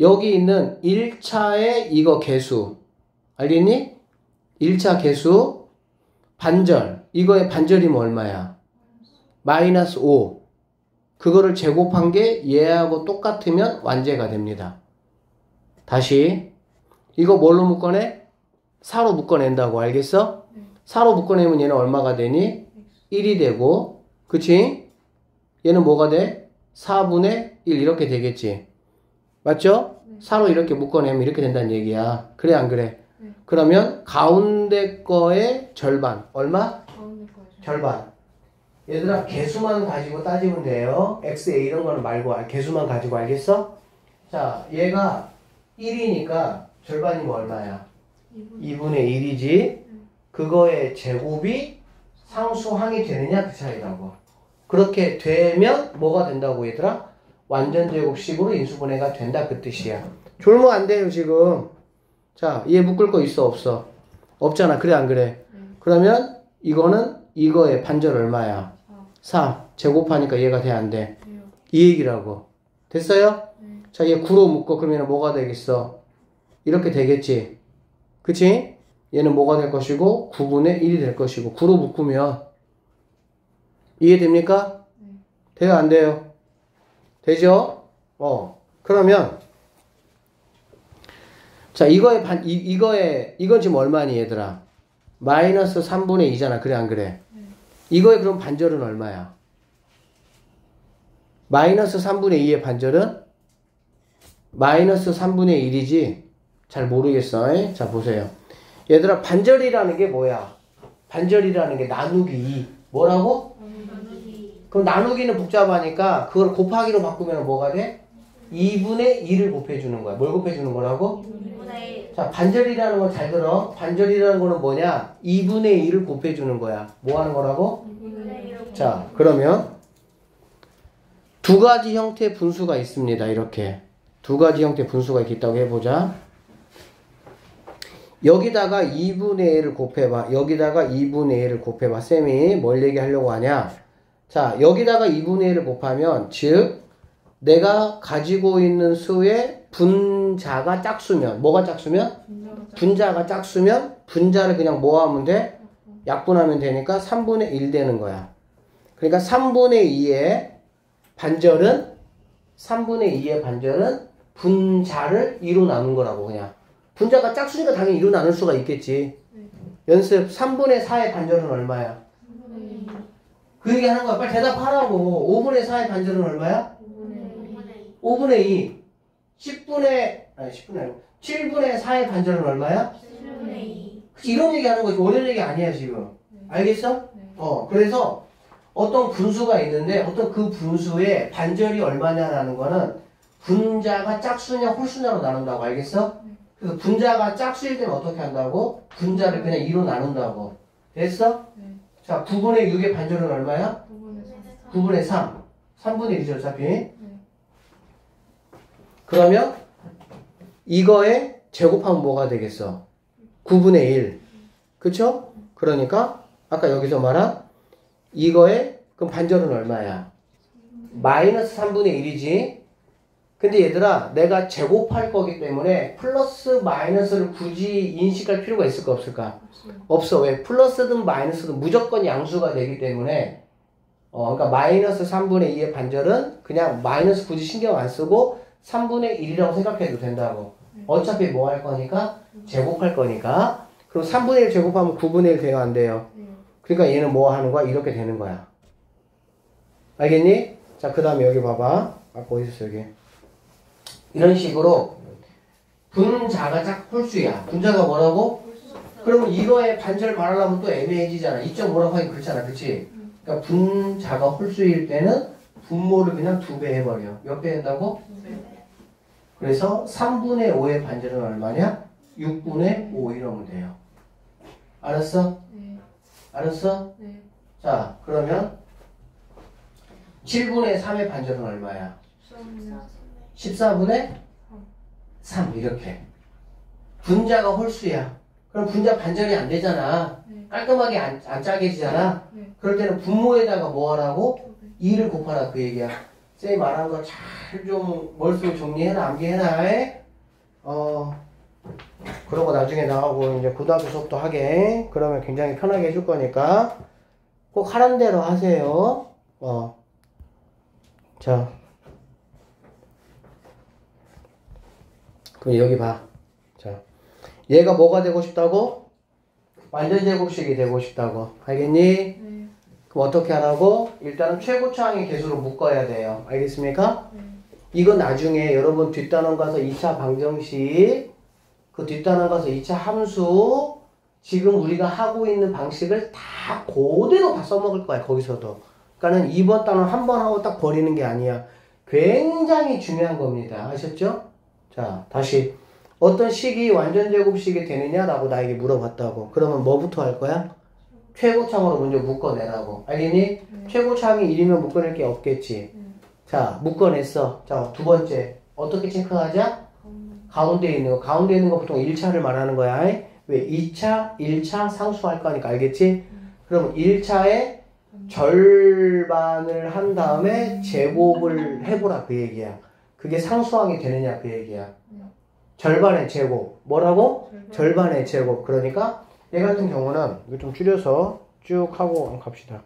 여기 있는 1차의 이거 개수. 알겠니? 1차 개수 반절. 이거의 반절이면 얼마야? 마이너스 5. 그거를 제곱한 게 얘하고 똑같으면 완제가 됩니다. 다시 이거 뭘로 묶어내? 4로 묶어낸다고 알겠어? 네. 4로 묶어내면 얘는 얼마가 되니? 1이 되고 그치? 얘는 뭐가 돼? 4분의 1 이렇게 되겠지. 맞죠? 네. 4로 이렇게 묶어내면 이렇게 된다는 얘기야. 그래 안 그래? 네. 그러면 가운데 거의 절반 얼마? 가운데 거죠. 절반. 얘들아 개수만 가지고 따지면 돼요. x, a 이런 거는 말고 아, 개수만 가지고 알겠어? 자, 얘가 1이니까 절반이면 얼마야? 2분 2분의 1이지. 그거의 제곱이 상수항이 되느냐 그 차이라고. 그렇게 되면 뭐가 된다고 얘들아? 완전 제곱식으로 인수분해가 된다 그 뜻이야. 졸모 안 돼요 지금. 자, 얘 묶을 거 있어 없어? 없잖아. 그래 안 그래? 네. 그러면 이거는 이거의 반절 얼마야? 4 4 제곱하니까 얘가 돼 안 돼? 이 얘기라고. 됐어요? 네. 자, 얘 9로 묶어. 그러면 뭐가 되겠어? 이렇게 되겠지? 그치? 얘는 뭐가 될 것이고, 9분의 1이 될 것이고, 9로 묶으면, 이해됩니까? 네. 돼요, 안 돼요? 되죠? 어. 그러면, 자, 이거의 반, 이, 이거의, 이건 지금 얼마니, 얘들아? 마이너스 3분의 2잖아. 그래, 안 그래? 이거의 그럼 반절은 얼마야? 마이너스 3분의 2의 반절은 마이너스 3분의 1이지 잘 모르겠어. 에? 자 보세요. 얘들아 반절이라는 게 뭐야? 반절이라는 게 나누기 2. 뭐라고? 그럼 나누기는 복잡하니까 그걸 곱하기로 바꾸면 뭐가 돼? 2분의 2을 곱해주는 거야. 뭘 곱해주는 거라고? 자 반절이라는 건 잘 들어. 반절이라는 거는 뭐냐? 2분의 2를 곱해주는 거야. 뭐 하는 거라고? 자, 그러면 두 가지 형태의 분수가 있습니다. 이렇게 두 가지 형태의 분수가 있다고 해보자. 여기다가 2분의 1을 곱해봐. 여기다가 2분의 1을 곱해봐. 쌤이 뭘 얘기하려고 하냐? 자, 여기다가 2분의 1을 곱하면, 즉, 내가 가지고 있는 수의 분자가 짝수면, 뭐가 짝수면? 분자가 짝수면, 분자를 그냥 뭐 하면 돼? 약분하면 되니까 3분의 1 되는 거야. 그러니까 3분의 2의 반절은 3분의 2의 반절은 분자를 2로 나눈 거라고 그냥. 분자가 짝수니까 당연히 2로 나눌 수가 있겠지. 연습 3분의 4의 반절은 얼마야? 3분의 2그 얘기 하는 거야. 빨리 대답하라고. 5분의 4의 반절은 얼마야? 5분의 5분의 2. 10분의 아니 10분의 아니고 7분의 4의 반절은 얼마야? 7분의 2 그치, 이런 얘기 하는 거지. 원래 얘기 아니야 지금. 알겠어? 네. 어, 그래서 어떤 분수가 있는데 어떤 그 분수의 반절이 얼마냐라는 거는 분자가 짝수냐 홀수냐로 나눈다고 알겠어? 그래서 분자가 짝수일 때는 어떻게 한다고? 분자를 그냥 2로 나눈다고. 됐어? 네. 자, 9분의 6의 반절은 얼마야? 5분의 3 9분의 3. 3분의 1이죠, 어차피. 그러면 이거에 제곱하면 뭐가 되겠어? 9분의 1. 그쵸? 그러니까 아까 여기서 말한 이거의 그럼 반절은 얼마야? 마이너스 3분의 1이지. 근데 얘들아 내가 제곱할 거기 때문에 플러스 마이너스를 굳이 인식할 필요가 있을까 없을까? 없어. 왜? 플러스든 마이너스든 무조건 양수가 되기 때문에 어, 그러니까 마이너스 3분의 2의 반절은 그냥 마이너스 굳이 신경 안 쓰고 3분의 1이라고 생각해도 된다고. 어차피 뭐 할 거니까? 제곱할 거니까. 그럼 3분의 1 제곱하면 9분의 1 돼요, 안 돼요? 네. 그러니까 얘는 뭐 하는 거야? 이렇게 되는 거야. 알겠니? 자, 그 다음에 여기 봐봐. 아까 어디 있었어, 여기. 이런 식으로 분자가 짝 홀수야. 분자가 뭐라고? 그러면 이거의 반절 말하려면 또 애매해지잖아. 2.5라고 하긴 그렇잖아. 그치? 그러니까 분자가 홀수일 때는 분모를 그냥 두 배 해버려. 몇 배 한다고? 그래서 3분의 5의 반절은 얼마냐? 6분의 5 이러면 돼요. 알았어? 네. 알았어? 네. 자, 그러면 7분의 3의 반절은 얼마야? 14분의 3 이렇게. 분자가 홀수야. 그럼 분자 반절이 안 되잖아. 네. 깔끔하게 안, 안 짜게지잖아. 네. 그럴 때는 분모에다가 뭐 하라고? 두 배. 2를 곱하라 그 얘기야. 쌤이 말한 거 잘 좀 머릿속에 정리해놔, 암기해놔. 에? 어, 그러고 나중에 나가고 이제 고등학교 수업도 하게. 그러면 굉장히 편하게 해줄 거니까 꼭 하란 대로 하세요. 어. 자. 그럼 여기 봐. 자. 얘가 뭐가 되고 싶다고? 완전 제곱식이 되고 싶다고. 알겠니? 네. 그럼 어떻게 하라고? 일단은 최고차항의 개수로 묶어야 돼요. 알겠습니까? 네. 이건 나중에 여러분 뒷단원 가서 2차 방정식, 그 뒷단원 가서 2차 함수, 지금 우리가 하고 있는 방식을 다 그대로 다 써먹을 거야, 거기서도. 그러니까는 2번 단원 한 번 하고 딱 버리는 게 아니야. 굉장히 중요한 겁니다. 아셨죠? 자, 다시. 어떤 식이 완전 제곱식이 되느냐라고 나에게 물어봤다고. 그러면 뭐부터 할 거야? 최고창으로 먼저 묶어내라고. 알겠니? 최고창이 1이면 묶어낼 게 없겠지. 자, 묶어냈어. 자, 두 번째. 어떻게 체크하자? 가운데 있는 거. 가운데 있는 거 보통 1차를 말하는 거야. 왜? 2차, 1차 상수할 거니까 알겠지? 그럼 1차에 절반을 한 다음에 제곱을 해보라 그 얘기야. 그게 상수항이 되느냐 그 얘기야. 절반의 제곱. 뭐라고? 절반 의 제곱. 그러니까 얘 같은 경우는 이거 좀 줄여서 쭉 하고 갑시다.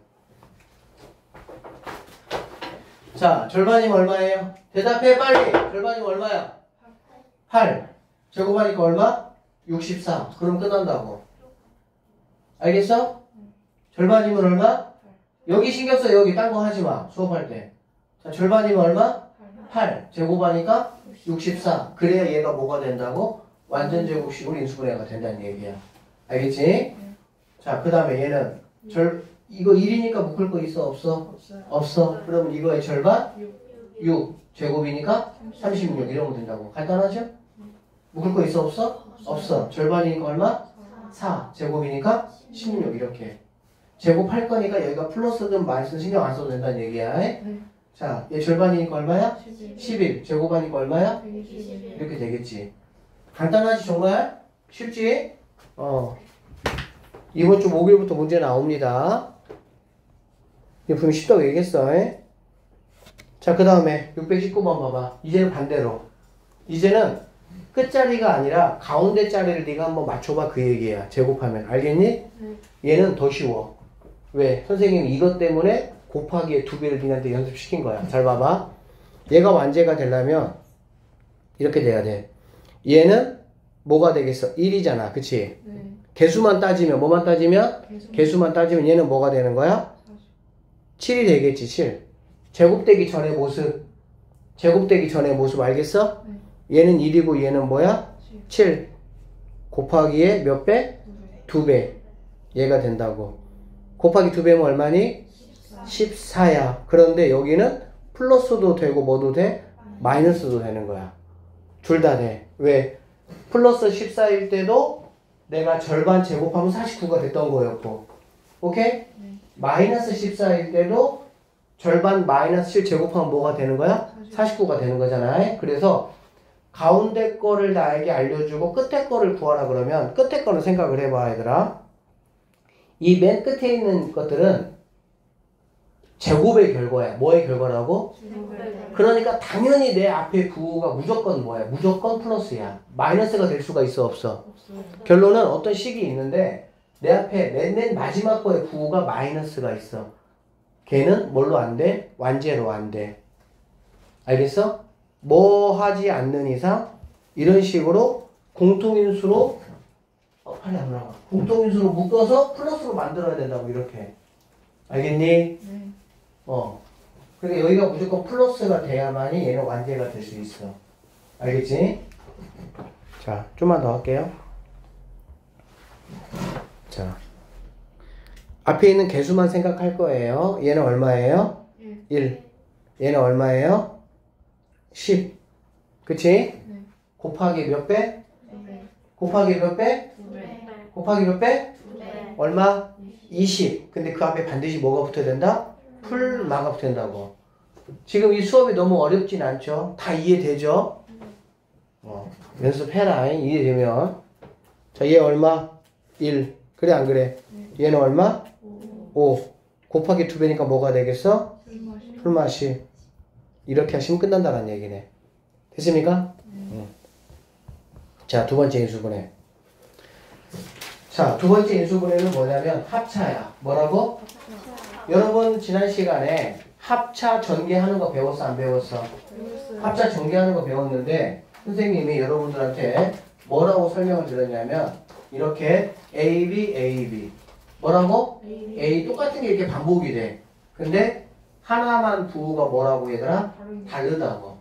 자, 절반이면 얼마예요? 대답해 빨리. 절반이면 얼마야? 8. 제곱하니까 얼마? 64. 그럼 끝난다고. 알겠어? 절반이면 얼마? 여기 신경 써 여기 딴 거 하지 마. 수업할 때. 자, 절반이면 얼마? 8. 제곱하니까 64. 그래야 얘가 뭐가 된다고? 완전 제곱식으로 인수분해가 된다는 얘기야. 알겠지? 자, 그 다음에 얘는 절, 이거 1이니까 묶을 거 있어? 없어? 없어요. 없어. 그러면 이거의 절반? 6. 6. 제곱이니까 36. 이러면 된다고. 간단하죠? 묶을 거 있어? 없어? 없어. 절반이니까 얼마? 4. 제곱이니까 16. 이렇게. 제곱할 거니까 여기가 플러스든 마이너스든 신경 안 써도 된다는 얘기야. 네. 자, 얘 절반이니까 얼마야? 11. 11. 제곱하니까 얼마야? 121. 이렇게 되겠지. 간단하지 정말? 쉽지? 어. 이번 주 목요일부터 문제 나옵니다. 이거 분명 쉽다고 얘기했어. 에? 자, 그 다음에 619번 봐봐. 이제는 반대로. 이제는 끝자리가 아니라 가운데 자리를 네가 한번 맞춰봐 그 얘기야. 제곱하면. 알겠니? 얘는 더 쉬워. 왜? 선생님이 이것 때문에 곱하기에 두 배를 니한테 연습시킨 거야. 잘 봐봐. 얘가 완제가 되려면 이렇게 돼야 돼. 얘는 뭐가 되겠어? 1이잖아. 그치? 네. 개수만 따지면, 뭐만 따지면? 계속. 개수만 따지면 얘는 뭐가 되는 거야? 7이 되겠지, 7. 제곱되기 전의 모습. 제곱되기 전의 모습 알겠어? 얘는 1이고 얘는 뭐야? 7. 곱하기에 몇 배? 2배. 얘가 된다고. 곱하기 2배면 얼마니? 14야. 그런데 여기는 플러스도 되고 뭐도 돼? 마이너스도 되는 거야. 둘 다 돼. 왜? 플러스 14일 때도 내가 절반 제곱하면 49가 됐던 거였고. 오케이? 마이너스 14일 때도 절반 마이너스 7 제곱하면 뭐가 되는 거야? 49가 되는 거잖아. 그래서 가운데 거를 나에게 알려주고 끝에 거를 구하라 그러면 끝에 거는 생각을 해봐 얘들아. 이 맨 끝에 있는 것들은 제곱의 결과야. 뭐의 결과라고? 그러니까 당연히 내 앞에 부호가 무조건 뭐야? 무조건 플러스야. 마이너스가 될 수가 있어 없어? 없어요. 결론은 어떤 식이 있는데 내 앞에 맨, 맨 마지막 거에 부호가 마이너스가 있어. 걔는 뭘로 안 돼? 완제로 안 돼. 알겠어? 뭐 하지 않는 이상 이런 식으로 공통인수로 어, 빨리 안 나가. 공통인수로 묶어서 플러스로 만들어야 된다고 이렇게. 알겠니? 네. 어. 그러니까 여기가 무조건 플러스가 돼야만이 얘는 완제가 될 수 있어. 알겠지? 자, 좀만 더 할게요. 자. 앞에 있는 개수만 생각할 거예요. 얘는 얼마예요? 1. 얘는 얼마예요? 10. 그치? 네. 곱하기 몇 배? 네. 곱하기 몇 배? 네. 곱하기 몇 배? 얼마? 20. 근데 그 앞에 반드시 뭐가 붙어야 된다? 풀마가 붙어야 된다고. 지금 이 수업이 너무 어렵진 않죠? 다 이해되죠? 어, 연습해라. 이해되면. 자, 얘 얼마? 1. 그래, 안 그래? 얘는 얼마? 5. 곱하기 2배니까 뭐가 되겠어? 풀맛이. 이렇게 하시면 끝난다는 얘기네. 됐습니까? 응. 자, 두 번째 인수분해. 자, 두 번째 인수분해는 뭐냐면 합차야. 뭐라고? 여러분 지난 시간에 합차 전개하는 거 배웠어 안 배웠어? 배웠어요. 합차 전개하는 거 배웠는데 선생님이 여러분들한테 뭐라고 설명을 드렸냐면 이렇게 A, B, A, B 뭐라고? A, A 똑같은 게 이렇게 반복이 돼. 근데 하나만 부호가 뭐라고 얘들아? 다르다고.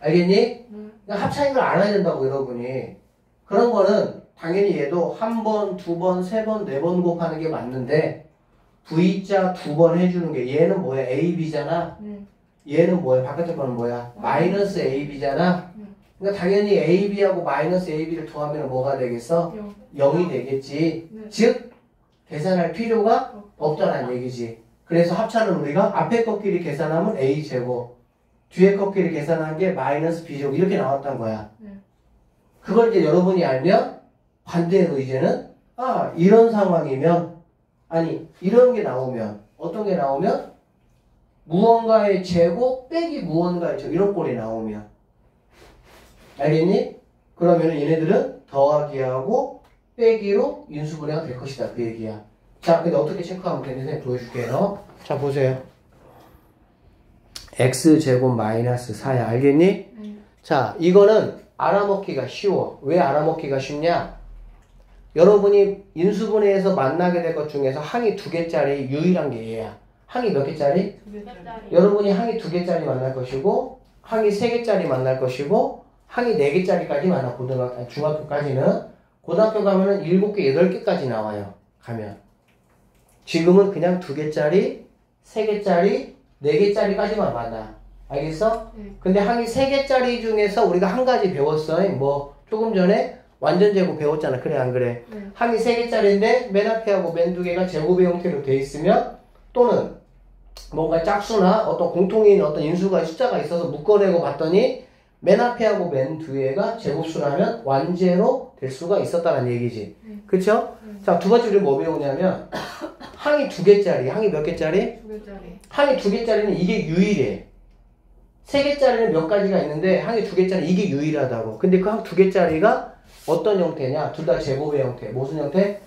알겠니? 네. 그러니까 합차인 걸 알아야 된다고 여러분이. 그런 거는 당연히 얘도 한 번, 두 번, 세 번, 네 번 곱하는 게 맞는데 V자 두 번 해주는 게 얘는 뭐야? A, B잖아. 네. 얘는 뭐야? 바깥에 거는 뭐야? 마이너스 AB잖아. 네. 그러니까 당연히 AB하고 마이너스 AB를 더하면 뭐가 되겠어? 영. 0이 되겠지. 네. 즉 계산할 필요가 없다는 얘기지. 그래서 합차는 우리가 앞에 것끼리 계산하면 A 제곱, 뒤에 것끼리 계산한 게 마이너스 B 제곱 이렇게 나왔단 거야. 네. 그걸 이제 여러분이 알면 반대로 이제는 아 이런 상황이면 아니 이런 게 나오면 어떤 게 나오면 무언가의 제곱 빼기 무언가의 제곱 이런 꼴이 나오면 알겠니? 그러면 얘네들은 더하기하고 빼기로 인수분해가 될 것이다 그 얘기야. 자 근데 어떻게 체크하면 되는지 보여줄게요. 자 보세요. x제곱 마이너스 4야 알겠니? 네. 자, 이거는 알아먹기가 쉬워. 왜 알아먹기가 쉽냐? 여러분이 인수분해에서 만나게 될 것 중에서 항이 두 개짜리 유일한 게 얘야. 항이 몇 개짜리? 두 개짜리. 여러분이 항이 두 개짜리 만날 것이고, 항이 세 개짜리 만날 것이고, 항이 네 개짜리까지 만나, 고등학교, 중학교까지는. 고등학교 가면은 일곱 개, 여덟 개까지 나와요. 가면. 지금은 그냥 두 개짜리, 세 개짜리, 네 개짜리까지만 만나. 알겠어? 네. 근데 항이 세 개짜리 중에서 우리가 한 가지 배웠어. 뭐 조금 전에 완전 제곱 배웠잖아. 그래 안 그래? 네. 항이 세 개짜리인데 맨 앞에하고 맨 두 개가 제곱의 형태로 돼 있으면 또는 뭔가 짝수나 어떤 공통인 어떤 인수가 숫자가 있어서 묶어내고 봤더니 맨 앞에하고 맨 뒤에가 제곱수라면 완제로 될 수가 있었다는 얘기지. 네. 그쵸? 네. 자, 두 번째 우리 뭐 배우냐면 항이 두 개짜리, 항이 몇 개짜리? 두 개짜리. 항이 두 개짜리는 이게 유일해. 세 개짜리는 몇 가지가 있는데 항이 두 개짜리 이게 유일하다고. 근데 그 항 두 개짜리가 어떤 형태냐? 둘 다 제곱의 형태. 무슨 형태?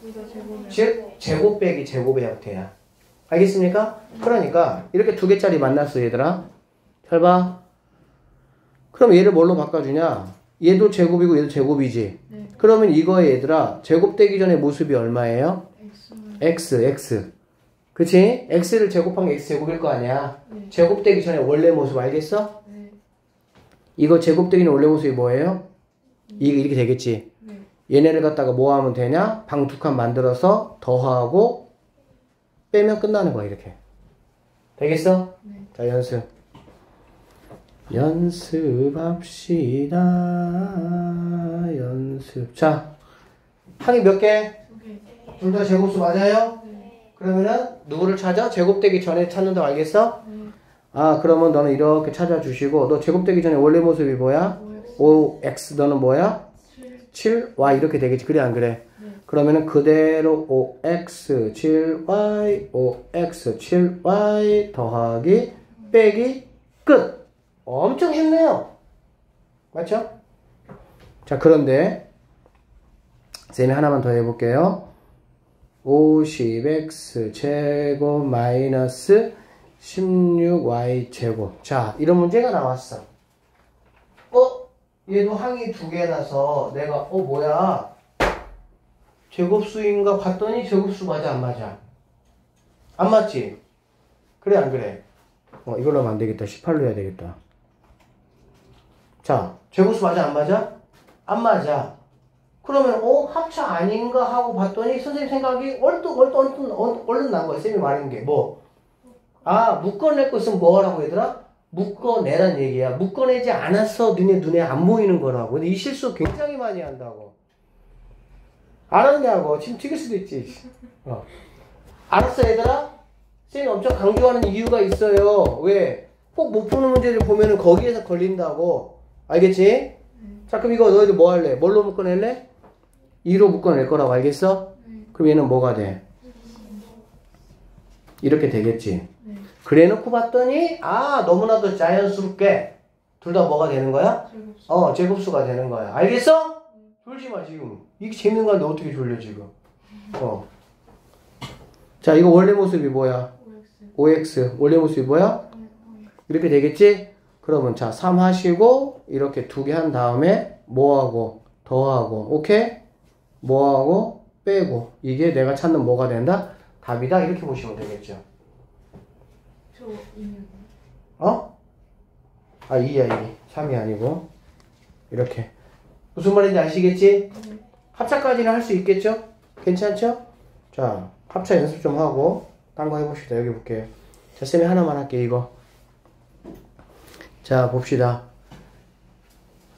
즉 제곱 빼기 제곱의 형태야. 알겠습니까? 그러니까 이렇게 두 개짜리 만났어 얘들아. 잘 봐. 그럼 얘를 뭘로 바꿔주냐? 얘도 제곱이고 얘도 제곱이지. 네. 그러면 이거에 얘들아 제곱되기 전에 모습이 얼마예요? X x. 그치? x를 제곱한 게 x 제곱일 거 아니야. 네. 제곱되기 전에 원래 모습 알겠어? 네. 이거 제곱되기 전에 원래 모습이 뭐예요? 이게 이렇게 되겠지. 네. 얘네를 갖다가 뭐 하면 되냐? 방 두 칸 만들어서 더하고 빼면 끝나는 거야 이렇게. 되겠어? 네. 자 연습. 연습합시다. 연습. 자 항이 몇 개? 둘 다 제곱수 맞아요? 네. 그러면은 누구를 찾아? 제곱되기 전에 찾는다고 알겠어? 네. 아 그러면 너는 이렇게 찾아주시고 너 제곱되기 전에 원래 모습이 뭐야? 5X. 5x 너는 뭐야? 7. 7y 이렇게 되겠지 그래 안 그래? 네. 그러면은 그대로 5x 7y 5x 7y 더하기 빼기 끝 엄청 쉽네요 맞죠? 자 그런데 쌤이 하나만 더 해볼게요 50x 제곱 마이너스 16y 제곱 자 이런 문제가 나왔어 어? 얘도 항이 두 개라서 내가 어 뭐야? 제곱수인가 봤더니 제곱수 맞아 안 맞아? 안 맞지? 그래 안 그래? 어 이걸로 하면 안 되겠다. 18로 해야 되겠다. 자 제곱수 맞아 안 맞아? 안 맞아. 그러면 어 합차 아닌가 하고 봤더니 선생님 생각이 얼른 얼른 얼른 난 거야. 쌤이 말한 게뭐 아 묶어낼 것은 뭐라고 얘들아 묶어내란 얘기야. 묶어내지 않았어. 너네 눈에 안 보이는 거라고. 근데 이 실수 굉장히 많이 한다고. 알았냐고. 지금 튀길 수도 있지. 어. 알았어, 얘들아? 쌤이 엄청 강조하는 이유가 있어요. 왜? 꼭 못 푸는 문제를 보면은 거기에서 걸린다고. 알겠지? 자, 그럼 이거 너희들 뭐 할래? 뭘로 묶어낼래? 2로 묶어낼 거라고 알겠어? 네. 그럼 얘는 뭐가 돼? 이렇게 되겠지. 네. 그래 놓고 봤더니 아 너무나도 자연스럽게 둘 다 뭐가 되는 거야? 제곱수. 어 제곱수가 되는 거야 알겠어? 졸지 마 지금 이게 재밌는 건데 어떻게 졸려 지금 어 자 이거 원래 모습이 뭐야? 5X. 5x 원래 모습이 뭐야? 이렇게 되겠지? 그러면 자, 3 하시고 이렇게 두 개 한 다음에 뭐하고 더하고 오케이? 뭐하고 빼고 이게 내가 찾는 뭐가 된다? 답이다 이렇게 보시면 되겠죠. 저 어? 아 2야 2. 3이 아니고 이렇게 무슨 말인지 아시겠지? 합차까지는 할 수 있겠죠? 괜찮죠? 자 합차 연습 좀 하고 딴 거 해봅시다 여기 볼게요 자 쌤이 하나만 할게 이거 자 봅시다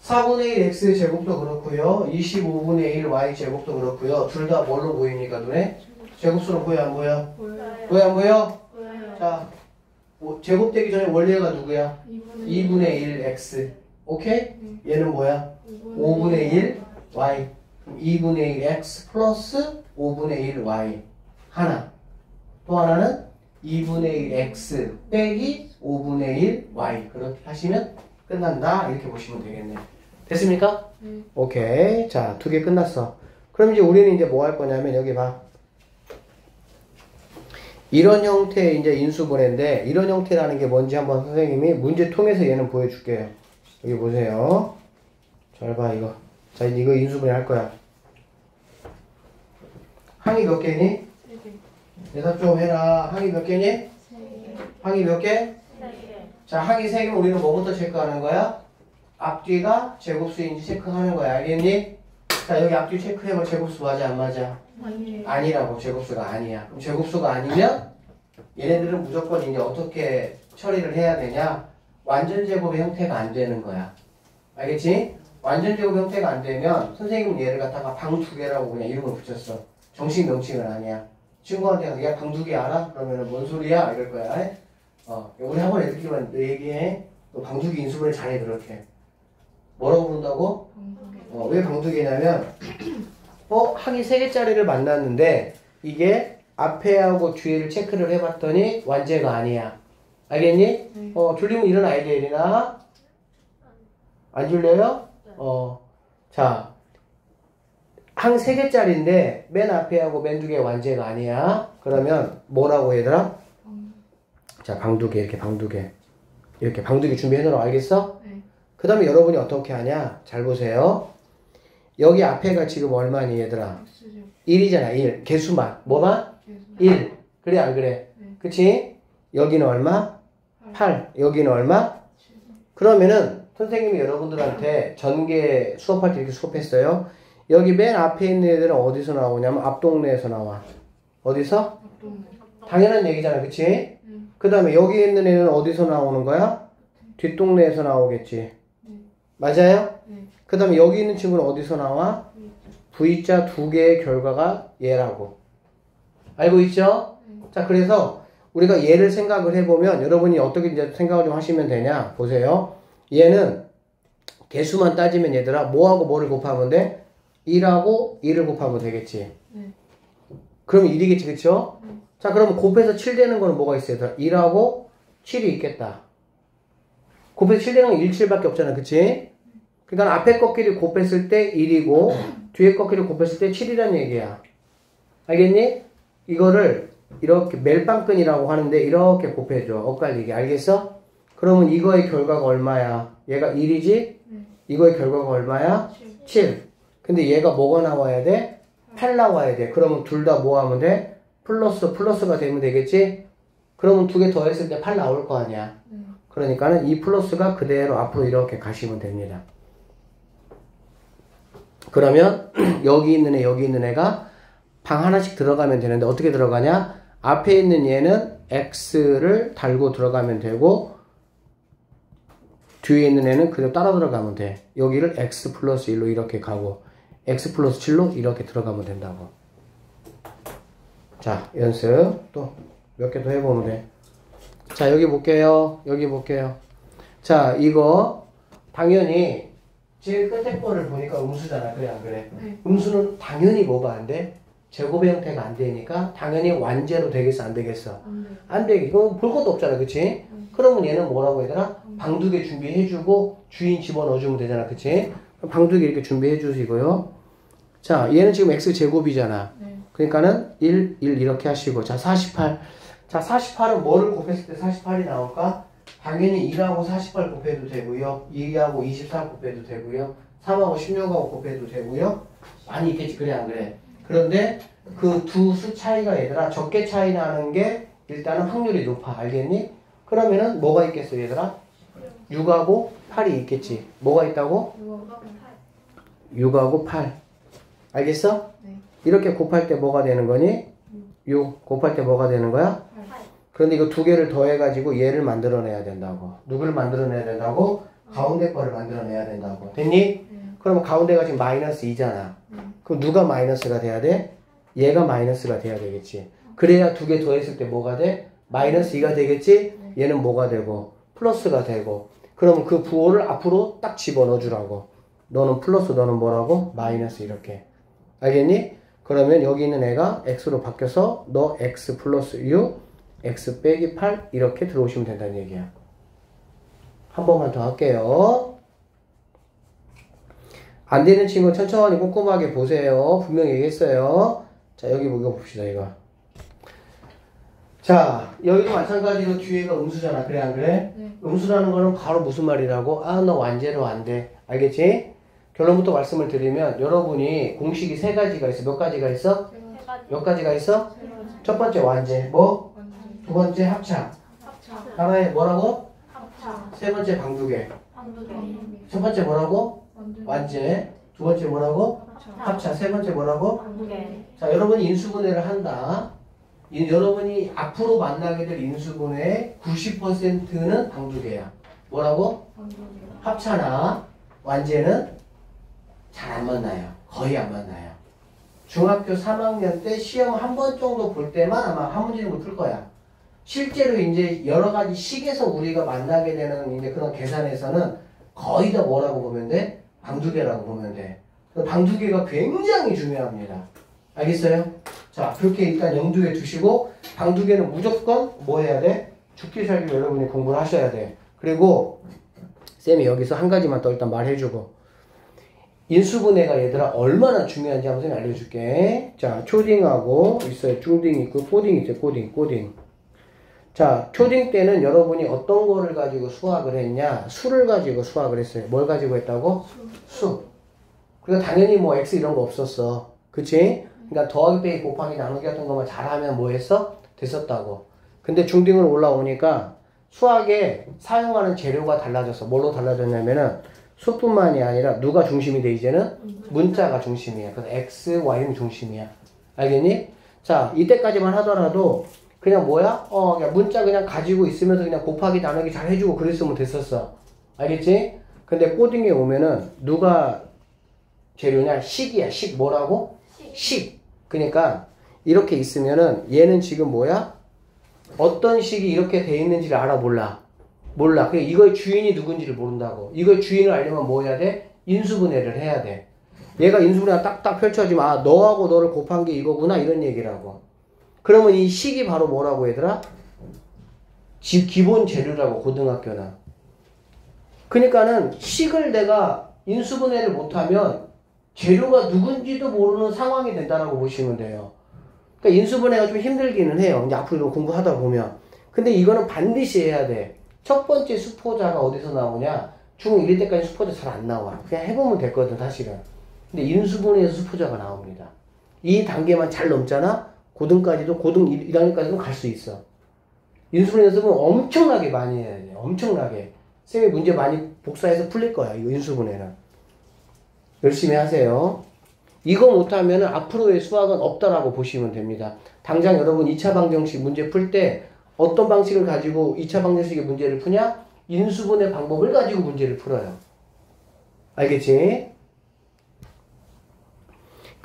4분의 1 x 제곱도 그렇고요 25분의 1 y 제곱도 그렇고요 둘 다 뭘로 보입니까 눈에? 제곱수로 보여 안 보여? 보여요. 보여 안 보여? 보여요. 자 뭐, 제곱되기 전에 원리가 누구야? 2분의 2분의 1 x. 오케이? 얘는 뭐야? 5분의 1 y. 그럼 2분의 1 x 플러스 5분의 1 y. 하나. 또 하나는 2분의 1 x 빼기 5분의 1 y. 그렇게 하시면 끝난다. 이렇게 보시면 되겠네. 됐습니까? 네. 오케이. 자 두 개 끝났어. 그럼 이제 우리는 이제 뭐 할 거냐면 여기 봐 이런 형태의 이제 인수분해인데 이런 형태라는 게 뭔지 한번 선생님이 문제 통해서 얘는 보여줄게요 여기 보세요 잘 봐 이거 자 이거 인수분해 할 거야 항이 몇 개니? 3개. 대답 좀 해라 항이 몇 개니? 3개. 항이 몇 개? 자 항이 세 개면 우리는 뭐부터 체크하는 거야? 앞뒤가 제곱수인지 체크하는 거야 알겠니? 자 여기 앞뒤 체크해봐 제곱수 맞아 안 맞아? 아니에요. 아니라고 제곱수가 아니야. 그럼 제곱수가 아니면 얘네들은 무조건 이제 어떻게 처리를 해야 되냐? 완전 제곱의 형태가 안 되는 거야. 알겠지? 완전 제곱 형태가 안 되면 선생님은 얘를 갖다가 방 두 개라고 그냥 이름을 붙였어. 정식 명칭은 아니야. 친구한테 야방두 개 알아? 그러면은 뭔 소리야? 이럴 거야. 에? 어, 우리 학원 애들끼리만 너 얘기해. 너 방두기 인수분해 잘해 그렇게. 뭐라고 부른다고? 어, 왜 방두개냐면 어 항이 세 개짜리를 만났는데 이게 앞에하고 뒤에를 체크를 해봤더니 완제가 아니야. 알겠니? 네. 어 일어나야 돼 예린아. 안 줄려요? 어. 자. 항세 개짜리인데 맨 앞에하고 맨 두 개 완제가 아니야. 그러면 뭐라고 얘들아? 방. 자 방 두 개 이렇게 방 두 개 이렇게 방 두 개 준비해 놓으라 알겠어? 네. 그 다음에 여러분이 어떻게 하냐? 잘 보세요. 여기 앞에가 지금 얼마니, 얘들아? X죠. 1이잖아, 1. 개수만. 뭐만? 계속. 1. 그래, 안 그래? 네. 그치? 여기는 얼마? 8. 여기는 얼마? 칠. 그러면은, 선생님이 여러분들한테 전개 수업할 때 이렇게 수업했어요. 여기 맨 앞에 있는 애들은 어디서 나오냐면, 앞 동네에서 나와. 어디서? 앞동네. 당연한 얘기잖아, 그치? 네. 그 다음에 여기 있는 애는 어디서 나오는 거야? 뒷동네에서 나오겠지. 네. 맞아요? 네. 그 다음에 여기 있는 친구는 어디서 나와? V자 두 개의 결과가 얘라고. 알고 있죠? 자, 그래서 우리가 얘를 생각을 해보면 여러분이 어떻게 이제 생각을 좀 하시면 되냐? 보세요. 얘는 개수만 따지면 얘들아, 뭐하고 뭐를 곱하면 돼? 1하고 1을 곱하면 되겠지. 네. 그럼 1이겠지, 그쵸? 자, 그럼 곱해서 7 되는 거는 뭐가 있어요? 얘들아? 1하고 7이 있겠다. 곱해서 7 되는 건 1, 7밖에 없잖아, 그치? 그러니까 앞에 꺾기를 곱했을 때 1이고 뒤에 꺾기를 곱했을 때 7이란 얘기야. 알겠니? 이거를 이렇게 멜빵끈이라고 하는데 이렇게 곱해줘. 엇갈리게. 알겠어? 그러면 이거의 결과가 얼마야? 얘가 1이지? 이거의 결과가 얼마야? 7. 근데 얘가 뭐가 나와야 돼? 8 나와야 돼. 그러면 둘 다 뭐 하면 돼? 플러스, 플러스가 되면 되겠지? 그러면 두 개 더 했을 때 8 나올 거 아니야. 그러니까는 이 플러스가 그대로 앞으로 이렇게 가시면 됩니다. 그러면 여기 있는 애, 여기 있는 애가 방 하나씩 들어가면 되는데 어떻게 들어가냐? 앞에 있는 얘는 x를 달고 들어가면 되고 뒤에 있는 애는 그대로 따라 들어가면 돼. 여기를 x 플러스 1로 이렇게 가고 x 플러스 7로 이렇게 들어가면 된다고. 자, 연습 또 몇 개 더 해보면 돼. 자, 여기 볼게요. 여기 볼게요. 자, 이거 당연히 제일 끝에 거를 보니까 음수잖아. 그래, 안 그래? 네. 음수는 당연히 뭐가 안 돼? 제곱의 형태가 안 되니까 당연히 완제로 되겠어, 안 되겠어? 안 돼. 안 되겠. 이건 볼 것도 없잖아, 그치? 그러면 얘는 뭐라고 얘들아? 방두개 준비해주고 주인 집어넣어주면 되잖아, 그치? 방두개 이렇게 준비해주시고요. 자, 얘는 지금 x제곱이잖아. 네. 그러니까는 1, 1 이렇게 하시고 자 48. 자 48은 뭐를 곱했을 때 48이 나올까? 당연히 1하고 48 곱해도 되고요. 2하고 24 곱해도 되고요. 3하고 16하고 곱해도 되고요. 많이 있겠지 그래 안 그래? 그런데 그 두 수 차이가 얘들아 적게 차이 나는 게 일단은 확률이 높아 알겠니? 그러면은 뭐가 있겠어 얘들아? 6하고 8이 있겠지. 뭐가 있다고? 이거가 6하고 8. 알겠어? 네. 이렇게 곱할 때 뭐가 되는 거니? 6 곱할 때 뭐가 되는 거야? 그런데 이거 두 개를 더해가지고 얘를 만들어내야 된다고. 누구를 만들어내야 된다고? 가운데 거를 만들어내야 된다고. 됐니? 네. 그러면 가운데가 지금 마이너스 2잖아. 네. 그럼 누가 마이너스가 돼야 돼? 얘가 마이너스가 돼야 되겠지. 그래야 두 개 더했을 때 뭐가 돼? 마이너스 2가 되겠지? 얘는 뭐가 되고? 플러스가 되고. 그러면 그 부호를 앞으로 딱 집어넣어 주라고. 너는 플러스, 너는 뭐라고? 마이너스 이렇게. 알겠니? 그러면 여기 있는 애가 x로 바뀌어서 너 x 플러스 6, x 빼기 8 이렇게 들어오시면 된다는 얘기야. 한 번만 더 할게요. 안 되는 친구 천천히 꼼꼼하게 보세요. 분명히 얘기했어요. 자, 여기 보고 봅시다, 이거. 자, 여기도 마찬가지로 뒤에가 음수잖아. 그래, 안 그래? 네. 음수라는 거는 바로 무슨 말이라고? 아, 너 완제로 안 돼. 알겠지? 결론부터 말씀을 드리면 여러분이 공식이 세 가지가 있어. 몇 가지가 있어? 몇 가지가 있어? 첫 번째 완제. 뭐? 두 번째 합차. 합차. 하나에 뭐라고? 합차. 세 번째 방두개. 방두개. 첫 번째 뭐라고? 완전. 완제. 두 번째 뭐라고? 합차. 합차. 세 번째 뭐라고? 방두개. 자, 여러분이 인수분해를 한다. 이, 여러분이 앞으로 만나게 될 인수분해의 90%는 방두개야. 뭐라고? 방두개. 합차나 완제는 잘 안 만나요. 거의 안 만나요. 중학교 3학년 때 시험 한 번 정도 볼 때만 아마 한 문제는 못풀 거야. 실제로 이제 여러 가지 식에서 우리가 만나게 되는 이제 그런 계산에서는 거의 다 뭐라고 보면 돼? 방두개라고 보면 돼. 그 방두개가 굉장히 중요합니다. 알겠어요? 자, 그렇게 일단 염두에 두시고 방두개는 무조건 뭐 해야 돼? 죽기 살기 여러분이 공부를 하셔야 돼. 그리고 쌤이 여기서 한 가지만 더 일단 말해주고 인수분해가 얘들아 얼마나 중요한지 한번 알려줄게. 자, 초딩하고 있어요. 중딩 있고 고딩 있어요. 고딩, 고딩. 자, 초딩 때는 여러분이 어떤 거를 가지고 수학을 했냐? 수를 가지고 수학을 했어요. 뭘 가지고 했다고? 수. 그러니까 당연히 뭐 x 이런 거 없었어. 그치? 그러니까 더하기 빼기 곱하기 나누기 같은 것만 잘하면 뭐 했어? 됐었다고. 근데 중딩으로 올라오니까 수학에 사용하는 재료가 달라졌어. 뭘로 달라졌냐면은 수뿐만이 아니라 누가 중심이 돼 이제는 문자가 중심이야. 그래서 x, y는 중심이야. 알겠니? 자, 이때까지만 하더라도 그냥 뭐야? 어, 그냥 문자 그냥 가지고 있으면서 그냥 곱하기 나누기 잘 해주고 그랬으면 됐었어. 알겠지? 근데 코딩에 오면은 누가 재료냐? 식이야. 식 뭐라고? 식. 그러니까 이렇게 있으면은 얘는 지금 뭐야? 어떤 식이 이렇게 돼 있는지를 알아 몰라. 몰라. 그 이거의 주인이 누군지를 모른다고. 이거의 주인을 알려면 뭐 해야 돼? 인수분해를 해야 돼. 얘가 인수분해가 딱딱 펼쳐지면 아 너하고 너를 곱한 게 이거구나 이런 얘기라고. 그러면 이 식이 바로 뭐라고 얘들아? 지, 기본 재료라고 고등학교는. 그러니까는 식을 내가 인수분해를 못하면 재료가 누군지도 모르는 상황이 된다라고 보시면 돼요. 그러니까 인수분해가 좀 힘들기는 해요. 이제 앞으로 공부하다 보면. 근데 이거는 반드시 해야 돼. 첫 번째 수포자가 어디서 나오냐? 중1 때까지 수포자 잘 안 나와. 그냥 해보면 됐거든, 사실은. 근데 인수분해에서 수포자가 나옵니다. 이 단계만 잘 넘잖아? 고등까지도, 고등 1, 1학년까지도 갈 수 있어. 인수분해에서 보면 엄청나게 많이 해야 돼. 엄청나게. 쌤이 문제 많이 복사해서 풀릴 거야, 이거 인수분해는. 열심히 하세요. 이거 못하면 앞으로의 수학은 없다라고 보시면 됩니다. 당장 여러분 2차 방정식 문제 풀 때 어떤 방식을 가지고 2차 방정식의 문제를 푸냐? 인수분해 방법을 가지고 문제를 풀어요. 알겠지?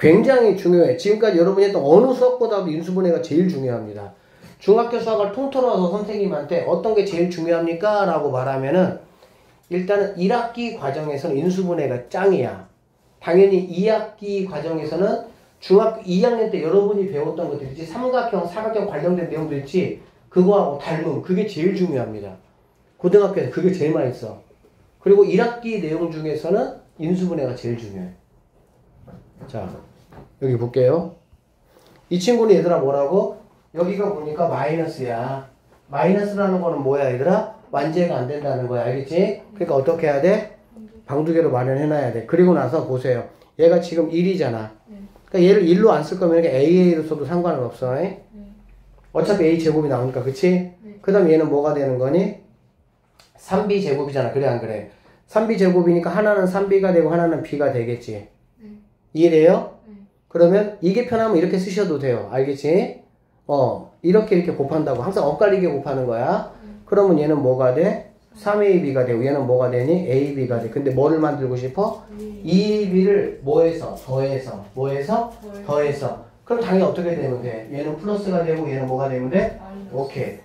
굉장히 중요해. 지금까지 여러분이 했던 어느 수학보다도 인수분해가 제일 중요합니다. 중학교 수학을 통틀어서 선생님한테 어떤 게 제일 중요합니까? 라고 말하면은 일단은 1학기 과정에서는 인수분해가 짱이야. 당연히 2학기 과정에서는 중학교 2학년 때 여러분이 배웠던 것들 있지 삼각형, 사각형 관련된 내용도 있지 그거하고 닮은 그게 제일 중요합니다. 고등학교에서 그게 제일 많이 써. 그리고 1학기 내용 중에서는 인수분해가 제일 중요해. 자, 여기 볼게요. 이 친구는 얘들아 뭐라고? 여기가 보니까 마이너스야. 마이너스라는 거는 뭐야 얘들아? 완제가 안 된다는 거야. 알겠지? 그러니까 어떻게 해야 돼? 방두개로 마련해놔야 돼. 그리고 나서 보세요. 얘가 지금 1이잖아. 네. 그러니까 얘를 1로 안 쓸 거면 이렇게 AA로 써도 상관은 없어. 잉? 네. 어차피 A 제곱이 나오니까, 그치? 네. 그 다음 얘는 뭐가 되는 거니? 3B 제곱이잖아. 그래, 안 그래? 3B 제곱이니까 하나는 3B가 되고 하나는 B가 되겠지. 네. 이해돼요? 네. 그러면 이게 편하면 이렇게 쓰셔도 돼요. 알겠지? 어, 이렇게 이렇게 곱한다고. 항상 엇갈리게 곱하는 거야. 그러면 얘는 뭐가 돼? 3AB가 되고 얘는 뭐가 되니? AB가 돼. 근데 뭐를 만들고 싶어? 이 2B를 뭐해서? 더해서. 뭐해서? 뭐예요? 더해서. 그럼 당연히 어떻게 되면 돼? 얘는 플러스가 되고 얘는 뭐가 되면 돼? 마이너스. 오케이.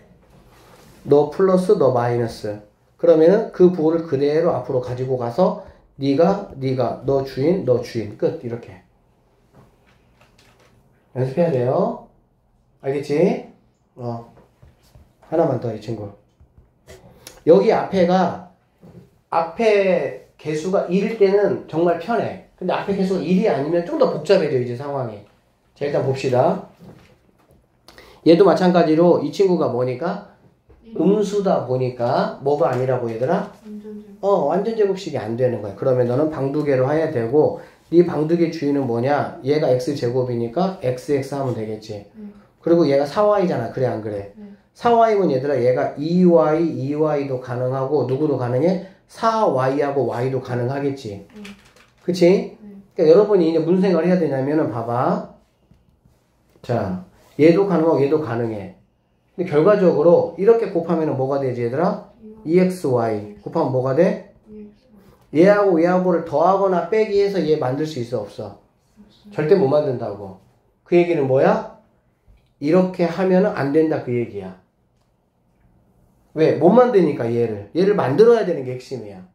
너 플러스 너 마이너스. 그러면은 그 부호를 그대로 앞으로 가지고 가서 네가 네가 너 주인 너 주인 끝 이렇게 연습해야 돼요. 알겠지? 어 하나만 더 이 친구. 여기 앞에가 앞에 개수가 1일 때는 정말 편해. 근데 앞에 개수가 1이 아니면 좀 더 복잡해져 이제 상황이. 자 일단 봅시다. 얘도 마찬가지로 이 친구가 뭐니까 음수다 보니까 뭐가 아니라고 얘들아? 완전 제어 완전 제곱식이 안 되는 거야. 그러면 너는 방두개로 해야 되고 네 방두개 주인은 뭐냐? 얘가 x 제곱이니까 xx 하면 되겠지. 네. 그리고 얘가 4y잖아. 그래 안 그래? 네. 4y면 얘들아 얘가 2y, 2y도 가능하고 누구도 가능해? 4y하고 y도 가능하겠지. 네. 그치? 네. 그러니까 여러분이 이제 무슨 생각을 해야 되냐면은 봐봐. 자, 얘도 가능하고 얘도 가능해. 근데 결과적으로 이렇게 곱하면은 뭐가 되지 얘들아? 이거 2xy 곱하면 뭐가 돼? 얘하고 얘하고를 더하거나 빼기 해서 얘 만들 수 있어 없어? 절대 못 만든다고. 그 얘기는 뭐야? 이렇게 하면은 안 된다 그 얘기야. 왜? 못 만드니까 얘를. 얘를 만들어야 되는 게 핵심이야.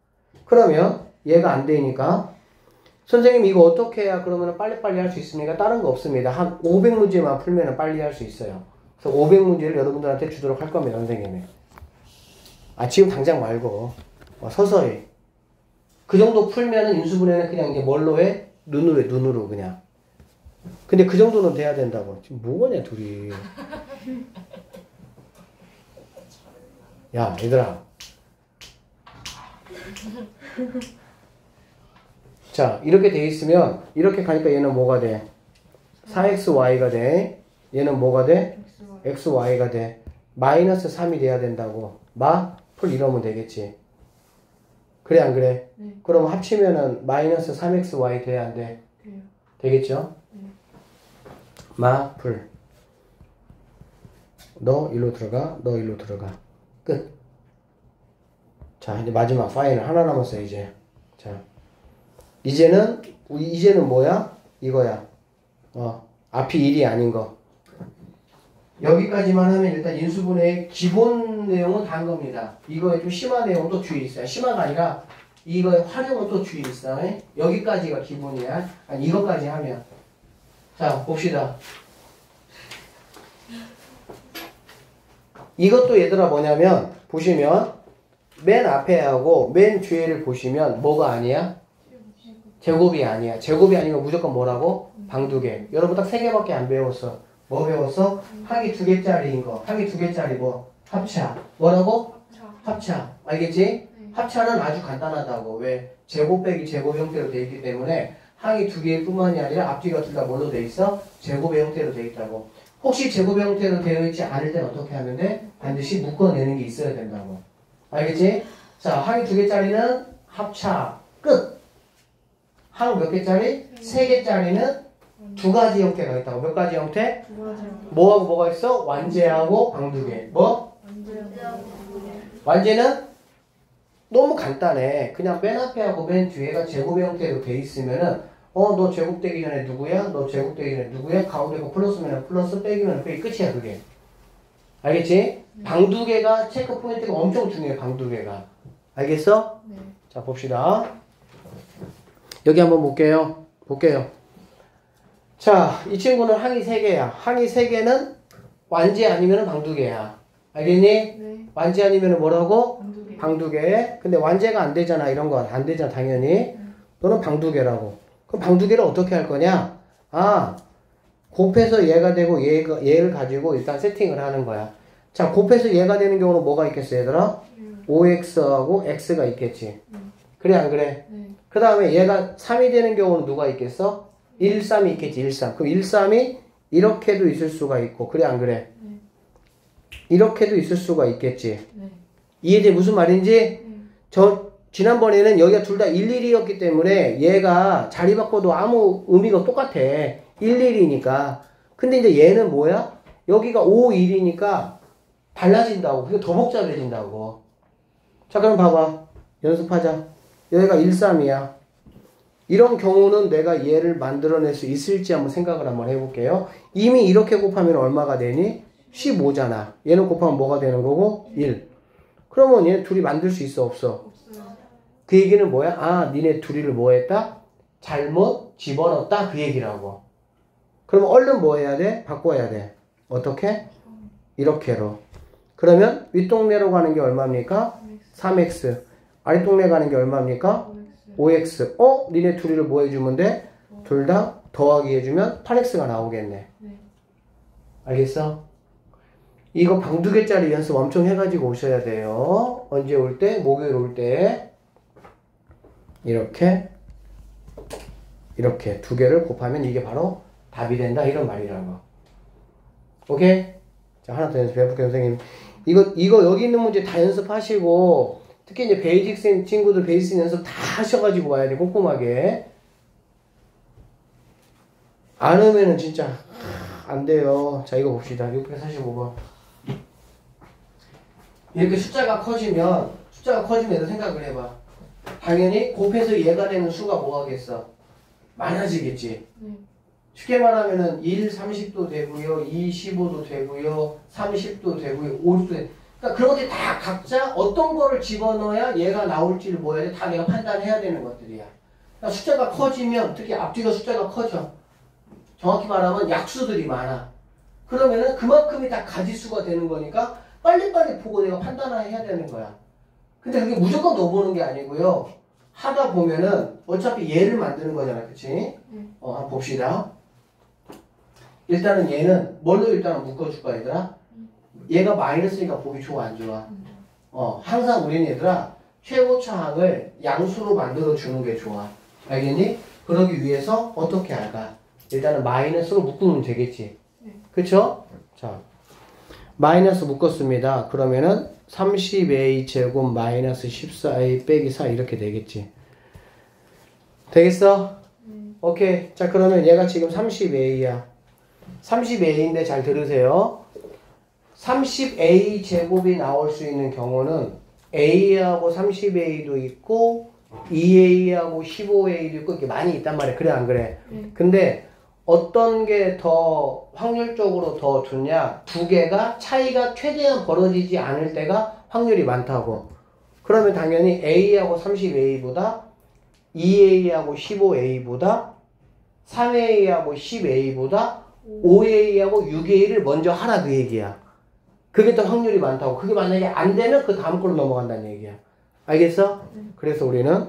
그러면 얘가 안 되니까 선생님 이거 어떻게 해야 그러면 빨리빨리 할 수 있습니까? 다른 거 없습니다. 한 500문제만 풀면 빨리 할 수 있어요. 그래서 500문제를 여러분들한테 주도록 할 겁니다, 선생님이. 아, 지금 당장 말고. 어, 서서히. 그 정도 풀면은 인수분해는 그냥 이제 뭘로 해? 눈으로 해, 눈으로 그냥. 근데 그 정도는 돼야 된다고. 지금 뭐하냐, 둘이. 야, 얘들아. 자, 이렇게 돼 있으면, 이렇게 가니까 얘는 뭐가 돼? 4xy가 돼. 얘는 뭐가 돼? Xy가 돼. 마이너스 3이 돼야 된다고. 마? 풀 이러면 되겠지. 그래, 안 그래? 네. 그럼 합치면은 마이너스 3xy 돼야 안 돼? 돼요. 되겠죠? 네. 마, 풀. 너 일로 들어가, 너 일로 들어가. 끝. 자, 이제 마지막 파이널 하나 남았어요, 이제. 자. 이제는, 이제는 뭐야? 이거야. 어, 앞이 1이 아닌 거. 여기까지만 하면 일단 인수분해의 기본 내용은 다한 겁니다. 이거에 좀 심한 내용도 주의 있어요. 심화가 아니라 이거의 활용은 또 주의 있어. 요 여기까지가 기본이야. 아니, 이것까지 하면. 자, 봅시다. 이것도 얘들아 뭐냐면, 보시면, 맨 앞에 하고 맨 뒤에를 보시면 뭐가 아니야? 제곱이 아니야. 제곱이 아니면 무조건 뭐라고? 방두개. 여러분 딱 세 개밖에 안 배웠어. 뭐 배웠어? 항이 두 개짜리인 거. 항이 두 개짜리 뭐? 합차. 뭐라고? 자. 합차. 알겠지? 네. 합차는 아주 간단하다고. 왜? 제곱 빼기 제곱 형태로 돼 있기 때문에 항이 두 개일 뿐만이 아니라 앞뒤가 둘 다 뭘로 돼 있어? 제곱의 형태로 돼 있다고. 혹시 제곱의 형태로 되어 있지 않을 땐 어떻게 하면 돼? 반드시 묶어내는 게 있어야 된다고. 알겠지? 자, 항이 두 개짜리는 합차. 끝. 항 몇 개짜리? 세 개짜리는 두 가지 형태가 있다고. 몇 가지 형태? 뭐하고 뭐가 있어? 완제하고 방두개. 뭐? 완제는 너무 간단해. 그냥 맨 앞에 하고 맨 뒤에가 제곱의 형태로 돼 있으면은 어, 너 제곱되기 전에 누구야? 너 제곱되기 전에 누구야? 가운데 거 플러스면 플러스 빼기면 빼기 끝이야, 그게. 알겠지? 방두개가 체크 포인트가 엄청 중요해, 방두개가. 알겠어? 네. 자, 봅시다. 여기 한번 볼게요. 볼게요. 자, 이 친구는 항이 3개야. 항이 3개는 완제 아니면 방두개야. 알겠니? 네. 완제 아니면 뭐라고? 완두개. 방두개. 근데 완제가 안 되잖아. 이런 거 안 되잖아. 당연히. 너는 방두개라고. 그럼 방두개를 어떻게 할 거냐? 아, 곱해서 얘가 되고 얘가, 얘를 가지고 일단 세팅을 하는 거야. 자, 곱해서 얘가 되는 경우는 뭐가 있겠어, 얘들아? 음. 5x하고 x가 있겠지. 음. 그래 안 그래? 네. 그 다음에 얘가 3이 되는 경우는 누가 있겠어? 1, 3이 있겠지 1, 3. 그럼 1, 3이 이렇게도 있을 수가 있고 그래 안 그래? 네. 이렇게도 있을 수가 있겠지. 네. 이해돼 무슨 말인지? 네. 저 지난번에는 여기가 둘 다 11이었기 때문에 얘가 자리 바꿔도 아무 의미가 똑같아. 11이니까. 근데 이제 얘는 뭐야? 여기가 5, 1이니까 달라진다고. 그게 더 복잡해진다고. 자, 그럼 봐봐. 연습하자. 여기가 1, 3이야. 이런 경우는 내가 얘를 만들어낼 수 있을지 한번 생각을 한번 해볼게요. 이미 이렇게 곱하면 얼마가 되니? 15잖아. 얘는 곱하면 뭐가 되는 거고? 1. 그러면 얘 둘이 만들 수 있어, 없어? 그 얘기는 뭐야? 아, 니네 둘이를 뭐 했다? 잘못 집어넣었다. 그 얘기라고. 그럼 얼른 뭐 해야 돼? 바꿔야 돼. 어떻게? 이렇게로. 그러면 윗동네로 가는 게 얼마입니까? 3x. 아랫동네 가는 게 얼마입니까? OX. 5x. 어? 니네 둘이를 뭐 해주면 돼? 둘 다 더하기 해주면 8x가 나오겠네. 네. 알겠어? 이거 방 두 개짜리 연습 엄청 해가지고 오셔야 돼요. 언제 올 때? 목요일 올 때. 이렇게. 이렇게 두 개를 곱하면 이게 바로 답이 된다. 이런 말이라고. 오케이? 자, 하나 더 연습해볼게요, 선생님. 이거, 이거 여기 있는 문제 다 연습하시고, 특히 이제 basic 생 친구들 베이스 연습 다 하셔가지고 와야 돼, 꼼꼼하게. 안 하면은 진짜 안 돼요. 자, 이거 봅시다. 645번. 이렇게 숫자가 커지면, 숫자가 커지면 생각을 해봐. 당연히 곱해서 얘가 되는 수가 뭐 하겠어? 많아지겠지. 네. 쉽게 말하면은 1, 30도 되고요, 2, 15도 되고요, 30도 되고요, 50도 되고. 그러니까 그런 것들이 다 각자 어떤 거를 집어넣어야 얘가 나올지를 뭐 해야 돼? 다 내가 판단해야 되는 것들이야. 그러니까 숫자가 커지면, 특히 앞뒤가 숫자가 커져. 정확히 말하면 약수들이 많아. 그러면은 그만큼이 다 가지수가 되는 거니까 빨리빨리 보고 내가 판단을 해야 되는 거야. 근데 그게 무조건 넣어보는 게 아니고요. 하다 보면은 어차피 얘를 만드는 거잖아. 그치? 어, 한번 봅시다. 일단은 얘는 뭘로 일단은 묶어줄까 얘들아? 얘가 마이너스니까 보기 좋아 안 좋아? 어, 항상 우리는 얘들아 최고차항을 양수로 만들어 주는 게 좋아. 알겠니? 그러기 위해서 어떻게 할까? 일단은 마이너스로 묶으면 되겠지. 그쵸? 자, 마이너스 묶었습니다. 그러면은 30a 제곱 마이너스 14a 빼기 4 이렇게 되겠지. 되겠어? 오케이. 자, 그러면 얘가 지금 30a야. 30a인데 잘 들으세요. 30a 제곱이 나올 수 있는 경우는 a하고 30a도 있고 2a하고 15a도 있고 이렇게 많이 있단 말이야. 그래 안 그래? 네. 근데 어떤 게 더 확률적으로 더 좋냐? 두 개가 차이가 최대한 벌어지지 않을 때가 확률이 많다고. 그러면 당연히 a하고 30a보다 2a하고 15a보다 3a하고 10a보다 5a하고 6a를 먼저 하라 그 얘기야. 그게 더 확률이 많다고. 그게 만약에 안 되면 그 다음 걸로 넘어간다는 얘기야. 알겠어? 그래서 우리는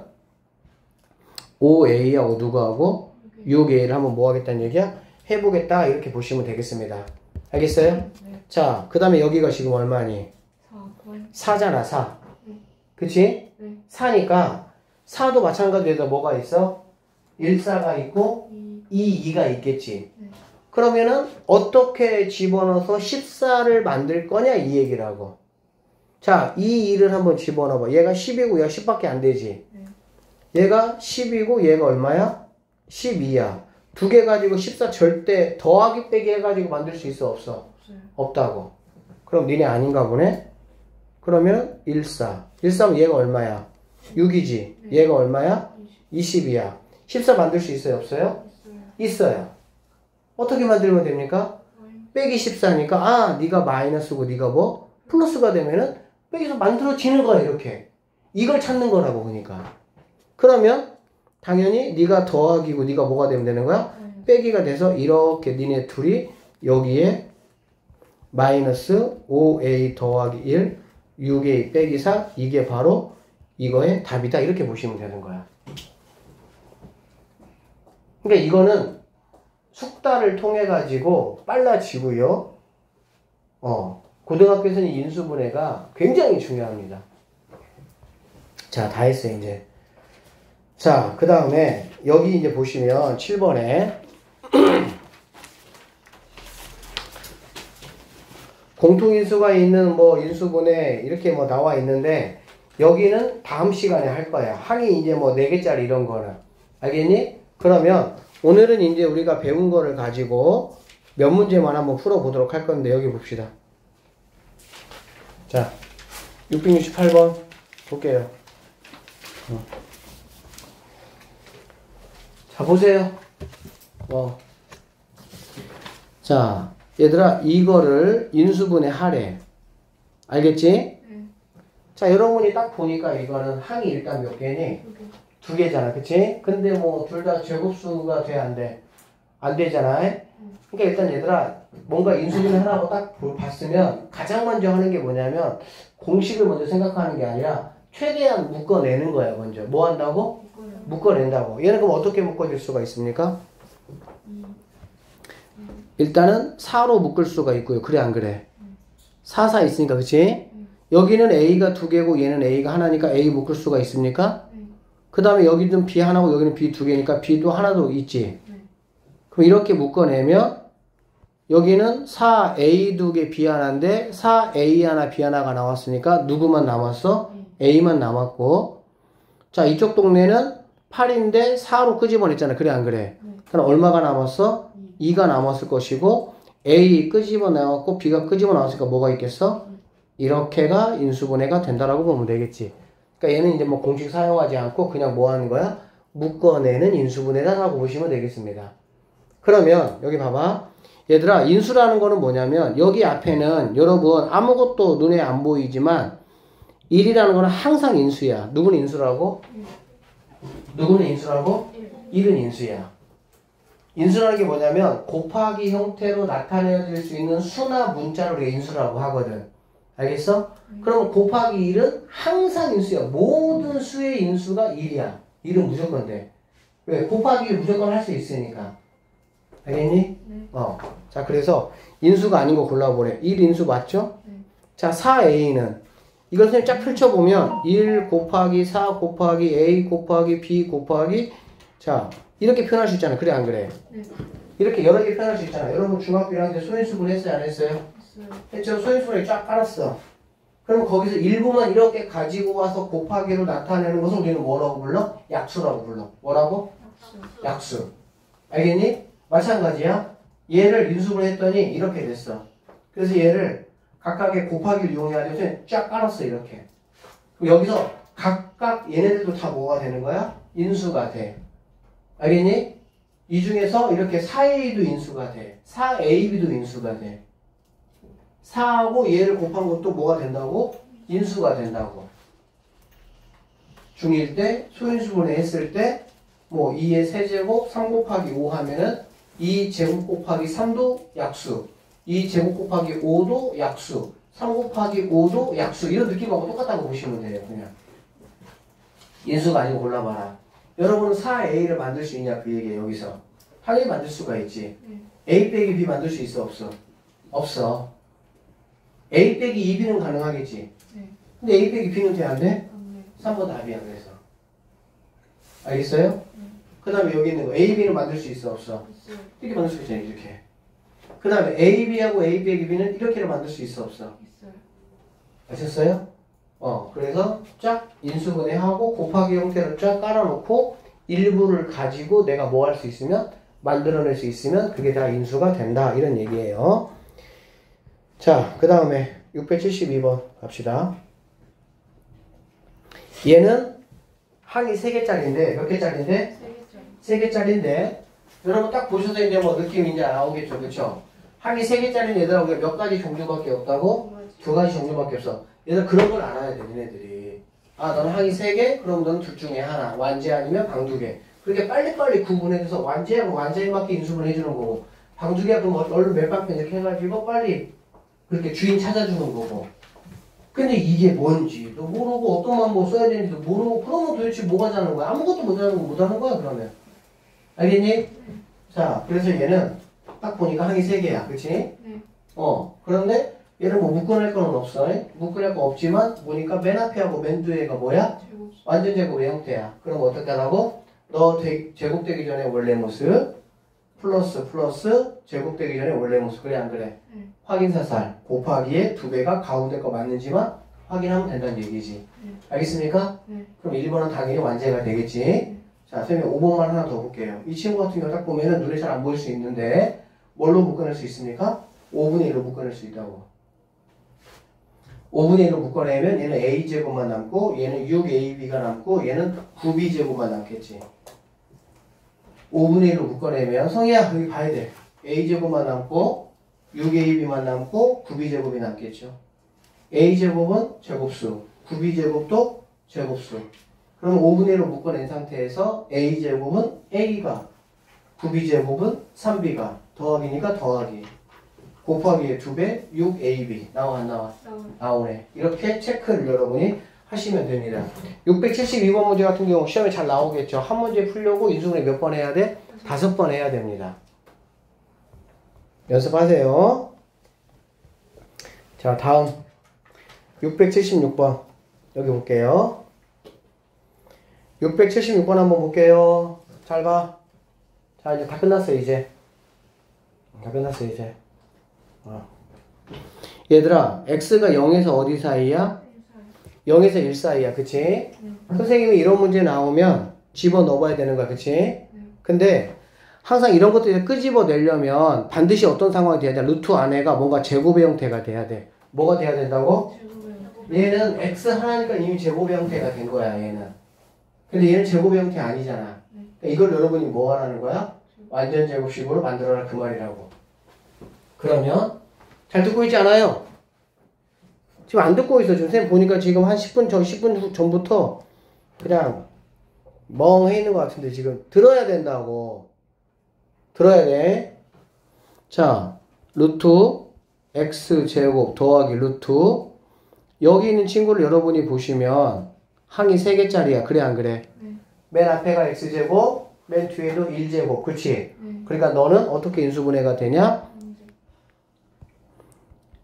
5a하고 누가 하고 6a를 한번 뭐 하겠다는 얘기야? 해보겠다. 이렇게 보시면 되겠습니다. 알겠어요? 네. 자, 그 다음에 여기가 지금 얼마니? 4번. 4잖아, 4. 그치? 네. 4니까 4도 마찬가지로 뭐가 있어? 1, 4가 있고 2. 2, 2가 있겠지. 네. 그러면은 어떻게 집어넣어서 14를 만들 거냐 이 얘기라고. 자, 이 2를 한번 집어넣어봐. 얘가 10이고 얘가 10밖에 안 되지. 네. 얘가 10이고 얘가 얼마야? 12야. 두 개 가지고 14 절대 더하기 빼기 해가지고 만들 수 있어 없어? 없다고. 그럼 니네 아닌가 보네? 그러면 1, 4. 1, 4면 얘가 얼마야? 6이지. 얘가 얼마야? 20이야. 14 만들 수 있어요 없어요? 있어요. 어떻게 만들면 됩니까? 빼기 14니까 아 네가 마이너스고 네가 뭐 플러스가 되면은 빼기서 만들어지는 거야 이렇게 이걸 찾는 거라고 그러니까 그러면 당연히 네가 더하기고 네가 뭐가 되면 되는 거야? 네. 빼기가 돼서 이렇게 니네 둘이 여기에 마이너스 5a 더하기 1 6a 빼기 4 이게 바로 이거의 답이다 이렇게 보시면 되는 거야 그러니까 이거는 숙다를 통해 가지고 빨라지고요. 어, 고등학교에서는 인수분해가 굉장히 중요합니다. 자, 다 했어요, 이제. 자, 그 다음에, 여기 이제 보시면 7번에, 공통인수가 있는 뭐 인수분해 이렇게 뭐 나와 있는데, 여기는 다음 시간에 할 거야. 항이 이제 뭐 4개짜리 이런 거는. 알겠니? 그러면, 오늘은 이제 우리가 배운 거를 가지고 몇 문제만 한번 풀어보도록 할 건데, 여기 봅시다. 자, 668번 볼게요. 어. 자, 보세요. 어. 자, 얘들아, 이거를 인수분해 하래. 알겠지? 자, 여러분이 딱 보니까 이거는 항이 일단 몇 개니? 두 개. 두 개잖아. 그치? 근데 뭐, 둘 다 제곱수가 돼, 안 돼? 안 되잖아. 그러니까 일단 얘들아, 뭔가 인수분해 하라고 딱 보- 봤으면 가장 먼저 하는 게 뭐냐면, 공식을 먼저 생각하는 게 아니라, 최대한 묶어내는 거야, 먼저. 뭐 한다고? 묶어낸다고. 얘는 그럼 어떻게 묶어줄 수가 있습니까? 일단은 4로 묶을 수가 있고요. 그래, 안 그래? 4, 4 있으니까, 그치? 여기는 A가 두 개고 얘는 A가 하나니까 A 묶을 수가 있습니까? 네. 그 다음에 여기는 B 하나고 여기는 B 두 개니까 B도 하나도 있지. 그럼 이렇게 묶어내면 여기는 4A 두 개 B 하나인데 4A 하나 B 하나가 나왔으니까 누구만 남았어? A만 남았고 자 이쪽 동네는 8인데 4로 끄집어냈잖아. 그래 안 그래? 그럼 얼마가 남았어? 2가 남았을 것이고 A 끄집어 나왔고 B가 끄집어 나왔으니까 뭐가 있겠어? 이렇게가 인수분해가 된다라고 보면 되겠지. 그러니까 얘는 이제 뭐 공식 사용하지 않고 그냥 뭐 하는 거야? 묶어내는 인수분해다라고 보시면 되겠습니다. 그러면 여기 봐봐. 얘들아 인수라는 거는 뭐냐면 여기 앞에는 여러분 아무것도 눈에 안 보이지만 1이라는 거는 항상 인수야. 누구는 인수라고? 누구는 인수라고? 1은 인수야. 인수라는 게 뭐냐면 곱하기 형태로 나타내질 수 있는 수나 우리가 인수라고 하거든. 알겠어? 그러면 곱하기 1은 항상 인수야. 모든 수의 인수가 1이야. 1은 무조건 돼. 왜? 곱하기 1 무조건 할 수 있으니까. 알겠니? 네. 어. 자, 그래서 인수가 아닌 거 골라보래. 1 인수 맞죠? 네. 자, 4a는 이걸 선생님 쫙 펼쳐보면 1 곱하기 4 곱하기 a 곱하기 b 곱하기 자, 이렇게 표현할 수 있잖아. 그래, 안 그래? 네. 이렇게 여러 개 표현할 수 있잖아. 여러분 중학교 1학년 때 소인수분 했어요? 안 했어요? 했죠? 소인수분에 쫙 깔았어. 그럼 거기서 일부만 이렇게 가지고 와서 곱하기로 나타내는 것을 우리는 뭐라고 불러? 약수라고 불러. 뭐라고? 약수. 약수. 알겠니? 마찬가지야. 얘를 인수분 했더니 이렇게 됐어. 그래서 얘를 각각의 곱하기를 이용해가지고 쫙 깔았어, 이렇게. 그럼 여기서 각각 얘네들도 다 뭐가 되는 거야? 인수가 돼. 알겠니? 이 중에서 이렇게 4a도 인수가 돼. 4ab도 인수가 돼. 4하고 얘를 곱한 것도 뭐가 된다고? 인수가 된다고. 중1 때 소인수분해 했을 때 뭐 2의 세제곱 3 곱하기 5 하면은 2 제곱 곱하기 3도 약수 2 제곱 곱하기 5도 약수 3 곱하기 5도 약수 이런 느낌하고 똑같다고 보시면 돼요 그냥 인수가 아니고 골라봐라 여러분은 4a를 만들 수 있냐 그 얘기예요 여기서 당연히 만들 수가 있지 네. a 빼기 b 만들 수 있어 없어? 없어 a 빼기 2b는 가능하겠지 네. 근데 a 빼기 b는 돼안 돼? 안 돼. 3번 답이야 그래서 알겠어요? 그 다음에 여기 있는 거 A, B는 만들 수 있어 없어? 있어요. 이렇게 만들 수 있잖아 이렇게 그 다음에 A, B하고 A 빼기 B는 이렇게를 만들 수 있어 없어? 있어요. 아셨어요? 어 그래서 쫙 인수분해 하고 곱하기 형태로 쫙 깔아놓고 일부를 가지고 내가 뭐 할 수 있으면 만들어낼 수 있으면 그게 다 인수가 된다 이런 얘기예요 자 그 다음에 672번 갑시다 얘는 항이 3개짜리인데 몇 개짜리인데? 세 개짜리. 3개짜리인데 여러분 딱 보셔서 이제 뭐 느낌이 이제 나오겠죠 그쵸? 항이 3개짜리는 얘들아 우리가 몇 가지 종류밖에 없다고? 두 가지. 종류밖에 없어 얘들 그런 걸 알아야 돼 니네들이 아 너는 항이 3개? 그럼 너는 둘 중에 하나 완제 아니면 방두개 그렇게 빨리빨리 구분해줘서 완제하고 완제에 맞게 인수분 해 주는 거고 방두 개야 그럼 얼른 몇방편 이렇게 해가지고 빨리 그렇게 주인 찾아주는 거고 근데 이게 뭔지도 모르고 어떤 방법 써야 되는지도 모르고 그러면 도대체 뭐가 자는 거야 아무것도 못하는 거 못하는 거야 그러면 알겠니? 자, 그래서 얘는 딱 보니까 항이 3개야. 그치? 네. 어, 그런데 얘는 뭐 묶어낼 거는 없어. 묶어낼 거 없지만 보니까 맨 앞에하고 맨 뒤에가 뭐야? 제곱. 완전 제곱의 형태야. 그럼 어떻게 하라고? 너 대- 제곱되기 전에 원래 모습 플러스 플러스 제곱되기 전에 원래 모습 그래 안 그래? 네. 확인사살 곱하기에 두 배가 가운데 거 맞는지만 확인하면 된다는 얘기지. 네. 알겠습니까? 네. 그럼 1번은 당연히 완제가 되겠지. 자, 선생님 5번만 하나 더 볼게요. 이 친구 같은 경우 딱 보면 은 눈에 잘 안 보일 수 있는데 뭘로 묶어낼 수 있습니까? 5분의 1로 묶어낼 수 있다고. 5분의 1로 묶어내면 얘는 a제곱만 남고 얘는 6ab가 남고 얘는 9b제곱만 남겠지. 5분의 1로 묶어내면 성희야 여기 봐야 돼. a제곱만 남고 6ab만 남고 9b제곱이 남겠죠. a제곱은 제곱수, 9b제곱도 제곱수. 그럼 5분의 1로 묶어낸 상태에서 a제곱은 a가 9b제곱은 3b가 더하기니까 더하기 곱하기에 2배 6ab 나와 안 나와? 나오네. 이렇게 체크를 여러분이 하시면 됩니다. 672번 문제 같은 경우 시험에 잘 나오겠죠. 한 문제 풀려고 인수분해 몇 번 해야 돼? 다섯 번 해야 됩니다. 연습하세요. 자, 다음 676번 여기 볼게요. 676번 한번 볼게요. 잘 봐. 자, 이제 다 끝났어요, 이제. 다 끝났어요, 이제. 어. 얘들아, x가 0에서 어디 사이야? 0에서 1 사이야, 그치? 선생님이 이런 문제 나오면 집어 넣어봐야 되는 거야, 그치? 근데 항상 이런 것들 끄집어 내려면 반드시 어떤 상황이 돼야 돼? 루트 안에가 뭔가 제곱의 형태가 돼야 돼. 뭐가 돼야 된다고? 얘는 x 하나니까 이미 제곱의 형태가 된 거야, 얘는. 근데 얘는 제곱의 형태 아니잖아. 그러니까 이걸 여러분이 뭐 하라는 거야? 완전 제곱식으로 만들어라 그 말이라고. 그러면 잘 듣고 있지 않아요? 지금 안 듣고 있어. 지금 선생님 보니까 지금 한 10분 전 10분 후- 전부터 그냥 멍해 있는 것 같은데 지금 들어야 된다고. 들어야 돼. 자, 루트 x 제곱 더하기 루트 여기 있는 친구를 여러분이 보시면 항이 3개짜리야. 그래 안 그래? 네. 맨 앞에가 x제곱, 맨 뒤에도 1제곱. 그치? 네. 그러니까 너는 어떻게 인수분해가 되냐?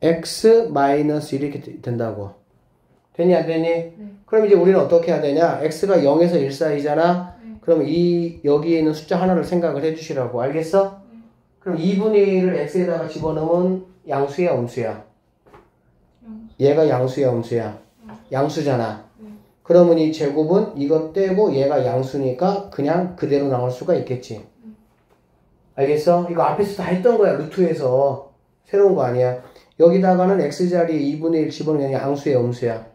X 마이너스 이렇게 되- 된다고. 되니 안 되니? 그럼 이제 우리는 어떻게 해야 되냐? x가 0에서 1 사이잖아. 그럼 이 여기에 있는 숫자 하나를 생각을 해 주시라고. 알겠어? 그럼 2분의 1을 x에다가 집어넣으면 양수야, 음수야? 얘가 양수야, 음수야? 양수 잖아. 그러면 이 제곱은 이것 떼고 얘가 양수니까 그냥 그대로 나올 수가 있겠지. 알겠어? 이거 앞에서 다 했던 거야, 루트에서. 새로운 거 아니야. 여기다가는 x자리에 2분의 1 집어넣으면 양수야, 음수야?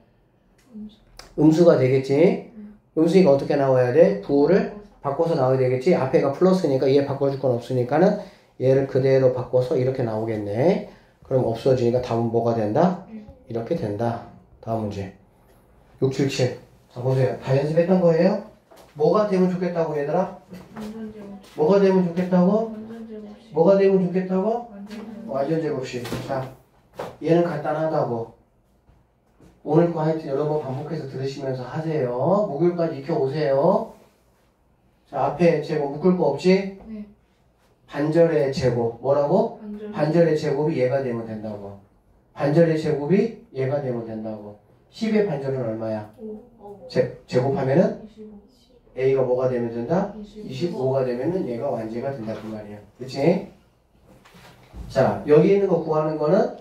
음수 가 되겠지? 음수니까 어떻게 나와야 돼? 부호를 바꿔서 나와야 되겠지? 앞에가 플러스니까 얘 바꿔줄 건 없으니까는 얘를 그대로 바꿔서 이렇게 나오겠네. 그럼 없어지니까 답은 뭐가 된다? 이렇게 된다. 다음 문제. 677. 자, 보세요. 다 연습했던 거예요? 뭐가 되면 좋겠다고, 얘들아? 뭐가 되면 좋겠다고? 뭐가 되면 좋겠다고? 완전 제곱식. 자, 얘는 간단하다고. 오늘 거 하여튼 여러 번 반복해서 들으시면서 하세요. 목요일까지 익혀오세요. 자, 앞에 제곱 묶을 거 없지? 네. 반절의 제곱. 뭐라고? 완전. 반절의 제곱이 얘가 되면 된다고. 반절의 제곱이 얘가 되면 된다고. 10의 반절은 얼마야? 제, 제곱하면은 25. A가 뭐가 되면 된다? 25. 25 가 되면은 얘가 완제가 된다 그 말이야. 그치? 자, 여기 있는 거 구하는 거는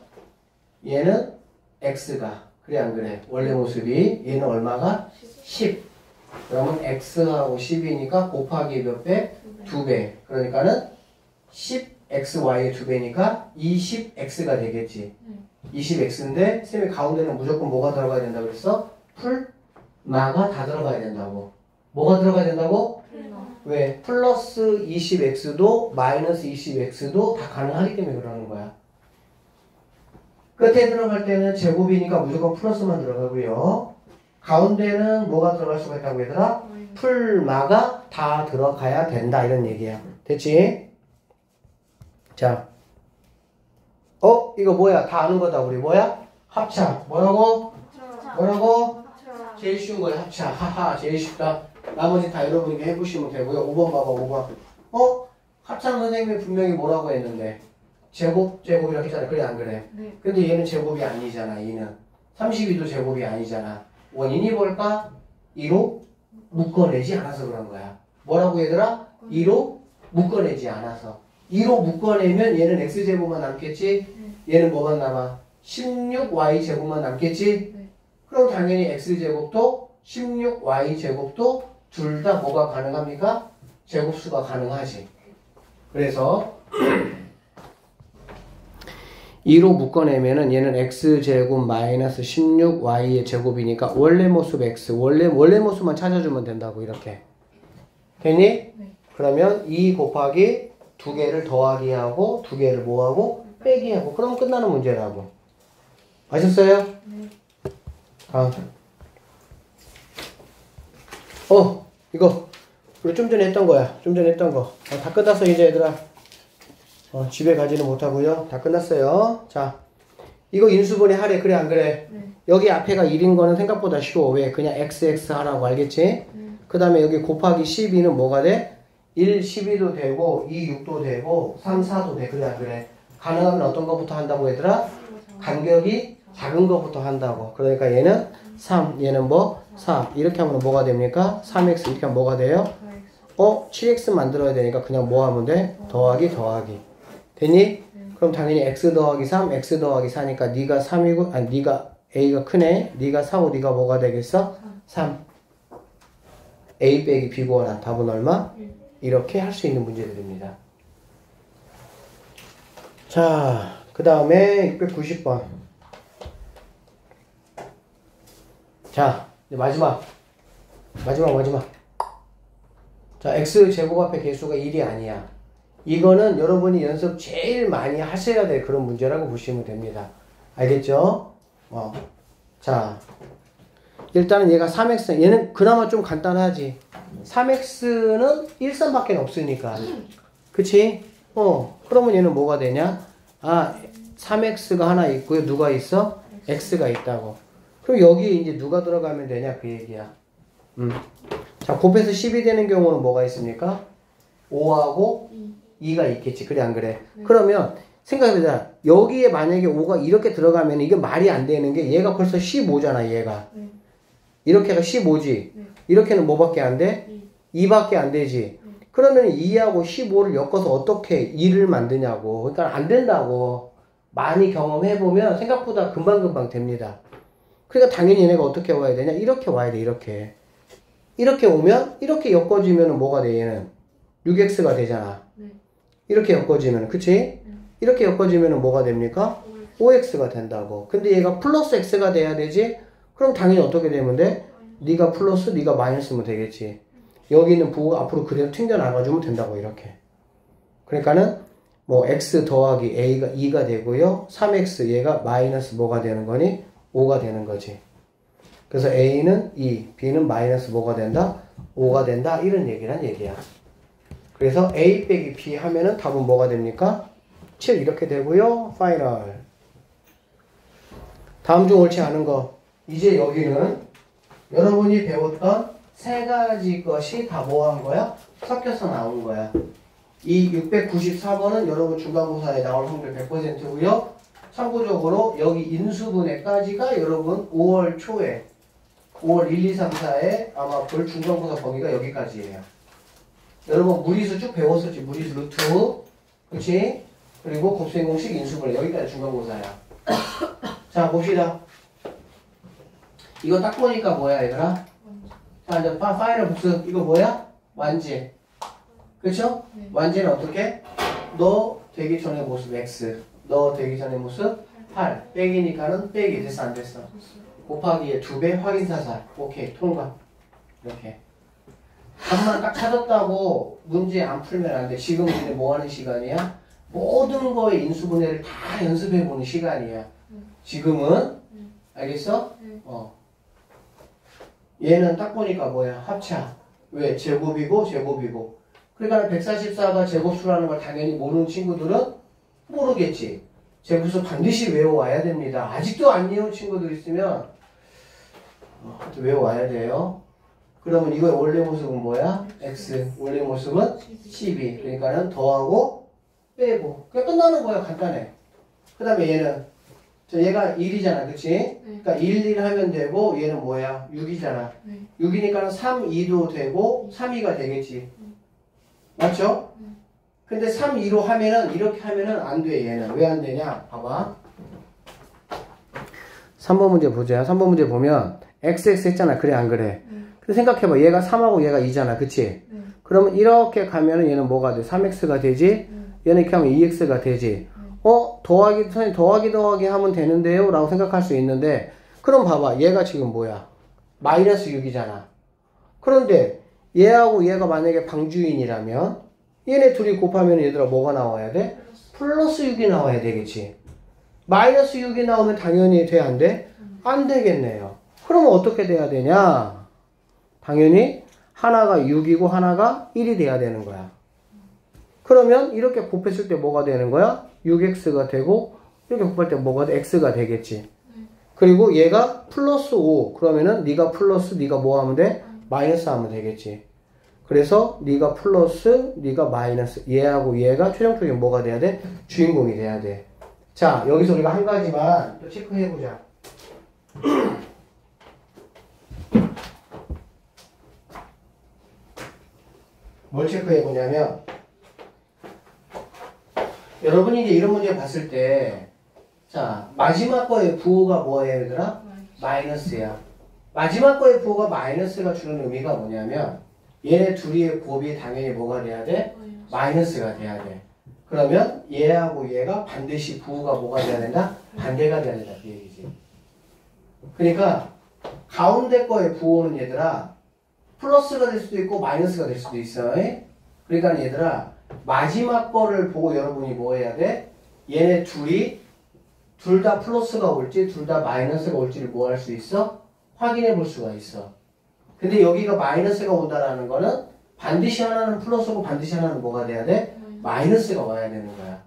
얘는 X가 그래 안 그래? 원래 모습이 얘는 얼마가? 10. 그러면 X하고 10이니까 곱하기 몇 배? 두 배. 2배. 그러니까는 10XY의 2배니까 20X가 되겠지. 20X인데 쌤이 가운데는 무조건 뭐가 들어가야 된다 그랬어? 풀 마가 다 들어가야 된다고. 뭐가 들어가야 된다고? 왜? 플러스 20x도 마이너스 20x도 다 가능하기 때문에 그러는 거야. 끝에 들어갈 때는 제곱이니까 무조건 플러스만 들어가고요. 가운데는 뭐가 들어갈 수가 있다고 얘들아? 풀마가 다 들어가야 된다 이런 얘기야. 됐지? 자, 어 이거 뭐야? 다 아는 거다 우리 뭐야? 합차. 뭐라고? 뭐라고? 합차. 제일 쉬운 거야 합차. 하하 제일 쉽다. 나머지 다 여러분이 해보시면 되고요. 5번 봐봐 5번. 어? 합차는 선생님이 분명히 뭐라고 했는데 제곱 제곱 이렇게 했잖아. 그래 안 그래? 네. 근데 얘는 제곱이 아니잖아. 2는 32도 제곱이 아니잖아. 원인이 뭘까? 2로 묶어내지 않아서 그런 거야. 뭐라고 얘들아? 2로 묶어내지 않아서. 2로 묶어내면 얘는 x제곱만 남겠지? 얘는 뭐만 남아? 16y제곱만 남겠지? 네. 그럼 당연히 x제곱도 16y제곱도 둘 다 뭐가 가능합니까? 제곱수가 가능하지. 그래서 2로 묶어내면은 얘는 x제곱 마이너스 16y의 제곱이니까 원래 모습 x, 원래, 원래 모습만 찾아주면 된다고, 이렇게. 됐니? 네. 그러면 2 곱하기 두 개를 더하기 하고 두 개를 뭐하고 빼기 하고 그럼 끝나는 문제라고. 아셨어요? 네. 다음. 어, 이거 우리 좀 전에 했던 거야. 좀 전에 했던 거. 어, 다 끝났어 이제 얘들아. 어, 집에 가지는 못하고요. 다 끝났어요. 자, 이거 인수분해 하래. 그래 안 그래? 네. 여기 앞에가 1인 거는 생각보다 쉬워. 왜? 그냥 XX 하라고 알겠지? 그 다음에 여기 곱하기 12는 뭐가 돼? 1, 12도 되고 2, 6도 되고 3, 4도 돼. 그래 안 그래? 가능하면 어떤 거부터 한다고 얘들아? 간격이 작은 거부터 한다고. 그러니까 얘는 3, 얘는 뭐? 4. 이렇게 하면 뭐가 됩니까? 3x 이렇게 하면 뭐가 돼요? 4x. 어? 7x 만들어야 되니까 그냥 뭐 하면 돼? 더하기 더하기. 됐니? 그럼 당연히 x 더하기 3, x 더하기 4니까 네가 3이고 아니 네가 a가 크네. 네가 4고 네가 뭐가 되겠어? 3. a 빼기 b 구하라. 답은 얼마? 이렇게 할 수 있는 문제들입니다. 자, 그 다음에 690번. 자, 이제 마지막. 마지막, 마지막. 자, x 제곱 앞에 개수가 1이 아니야. 이거는 여러분이 연습 제일 많이 하셔야 될 그런 문제라고 보시면 됩니다. 알겠죠? 어. 자, 일단은 얘가 3x, 얘는 그나마 좀 간단하지. 3x는 1선밖에 없으니까. 그치? 어, 그러면 얘는 뭐가 되냐? 아, 3x가 하나 있고요. 누가 있어? x가 있다고. 그럼 여기에 이제 누가 들어가면 되냐? 그 얘기야. 음. 자, 곱해서 10이 되는 경우는 뭐가 있습니까? 5하고 2가 있겠지. 그래, 안 그래? 그러면 생각해보자. 여기에 만약에 5가 이렇게 들어가면 이게 말이 안 되는 게 얘가 벌써 15잖아, 얘가. 네. 이렇게가 15지. 네. 이렇게는 뭐밖에 안 돼? 2 밖에 안 되지. 그러면 2하고 15를 엮어서 어떻게 2를 만드냐고. 그러니까 안 된다고. 많이 경험해보면 생각보다 금방금방 됩니다. 그러니까 당연히 얘네가 어떻게 와야 되냐? 이렇게 와야 돼, 이렇게. 이렇게 오면, 이렇게 엮어지면 뭐가 돼, 얘는? 6x가 되잖아. 네. 이렇게 엮어지면, 그치? 이렇게 엮어지면 뭐가 됩니까? 5x가 된다고. 근데 얘가 플러스 x가 돼야 되지? 그럼 당연히 어떻게 되면 돼? 네가 플러스, 네가 마이너스면 되겠지. 여기 있는 부호가 앞으로 그대로 튕겨 나가주면 된다고 이렇게. 그러니까는 뭐 x 더하기 a가 2가 되고요. 3x 얘가 마이너스 뭐가 되는 거니? 5가 되는 거지. 그래서 a는 2, b는 마이너스 뭐가 된다? 5가 된다. 이런 얘기란 얘기야. 그래서 a 빼기 b 하면은 답은 뭐가 됩니까? 7 이렇게 되고요. 파이널. 다음 중 옳지 않은 거. 이제 여기는 여러분이 배웠던 세 가지 것이 다 뭐 한 거야? 섞여서 나온 거야. 이 694번은 여러분 중간고사에 나올 확률 100%고요. 참고적으로 여기 인수분해까지가 여러분 5월 초에 5월 1, 2, 3, 4에 아마 볼 중간고사 범위가 여기까지예요. 여러분 무리수 쭉 배웠었지. 무리수 루트. 그치? 그리고 곱셈 공식 인수분해. 여기까지 중간고사야. 자, 봅시다. 이거 딱 보니까 뭐야, 얘들아? 자, 이제 파, final 복습. 이거 뭐야? 완제. 그쵸? 네. 완제는 어떻게? 너 되기 전에 모습 X. 너 되기 전에 모습 8. 빼기니까는 빼기. 됐어, 안 됐어? 곱하기에 2배 확인 사살. 오케이, 통과. 이렇게. 답만 딱 찾았다고 문제 안 풀면 안 돼. 지금 우리 뭐 하는 시간이야? 모든 거의 인수분해를 다 연습해보는 시간이야. 지금은 알겠어? 네. 어. 얘는 딱 보니까 뭐야? 합차. 왜? 제곱이고 제곱이고. 그러니까 144가 제곱수라는 걸 당연히 모르는 친구들은 모르겠지. 제곱수 반드시 외워와야 됩니다. 아직도 안 외운 친구들 있으면 어, 외워와야 돼요. 그러면 이거의 원래 모습은 뭐야? x. 원래 모습은 12. 그러니까는 더하고 빼고. 그냥 끝나는 거예요 간단해. 그 다음에 얘는 저 얘가 1이잖아 그치? 그러니까 1, 1 하면 되고 얘는 뭐야? 6이잖아. 네. 6이니까 3, 2도 되고 3, 2가 되겠지. 맞죠? 근데 3, 2로 하면은 이렇게 하면은 안 돼 얘는. 왜 안 되냐? 봐봐. 3번 문제 보자. 3번 문제 보면 XX 했잖아. 그래 안 그래? 네. 생각해봐 얘가 3하고 얘가 2잖아 그치? 네. 그러면 이렇게 가면은 얘는 뭐가 돼? 3x가 되지? 얘는 이렇게 하면 2x가 되지? 어? 더하기, 선생님 더하기 더하기 하면 되는데요? 라고 생각할 수 있는데 그럼 봐봐 얘가 지금 뭐야? 마이너스 6이잖아 그런데 얘하고 얘가 만약에 방주인이라면 얘네 둘이 곱하면 얘들아 뭐가 나와야 돼? 플러스 6이 나와야 되겠지 마이너스 6이 나오면 당연히 돼 안 돼? 안 되겠네요 그러면 어떻게 돼야 되냐? 당연히 하나가 6이고 하나가 1이 돼야 되는 거야. 그러면 이렇게 곱했을 때 뭐가 되는 거야? 6x가 되고 이렇게 곱할 때 뭐가 돼? x가 되겠지. 그리고 얘가 플러스 5 그러면은 네가 플러스 네가 뭐 하면 돼? 마이너스 하면 되겠지. 그래서 네가 플러스 네가 마이너스 얘하고 얘가 최종적인 뭐가 돼야 돼? 주인공이 돼야 돼. 자 여기서 우리가 한 가지만 또 체크해 보자. 뭘 체크해 보냐면 여러분이 이제 이런 문제 봤을 때 자, 마지막 거의 부호가 뭐예요, 얘들아? 마이너스야. 마지막 거의 부호가 마이너스가 주는 의미가 뭐냐면 얘네 둘이의 곱이 당연히 뭐가 돼야 돼? 마이너스가 돼야 돼. 그러면 얘하고 얘가 반드시 부호가 뭐가 돼야 된다? 반대가 돼야 된다. 그 얘기지. 그러니까 가운데 거의 부호는 얘들아 플러스가 될 수도 있고 마이너스가 될 수도 있어. 에? 그러니까 얘들아 마지막 거를 보고 여러분이 뭐 해야 돼? 얘네 둘이 둘 다 플러스가 올지 둘 다 마이너스가 올지를 뭐 할 수 있어? 확인해 볼 수가 있어. 근데 여기가 마이너스가 온다라는 거는 반드시 하나는 플러스고 반드시 하나는 뭐가 돼야 돼? 마이너스가 와야 되는 거야.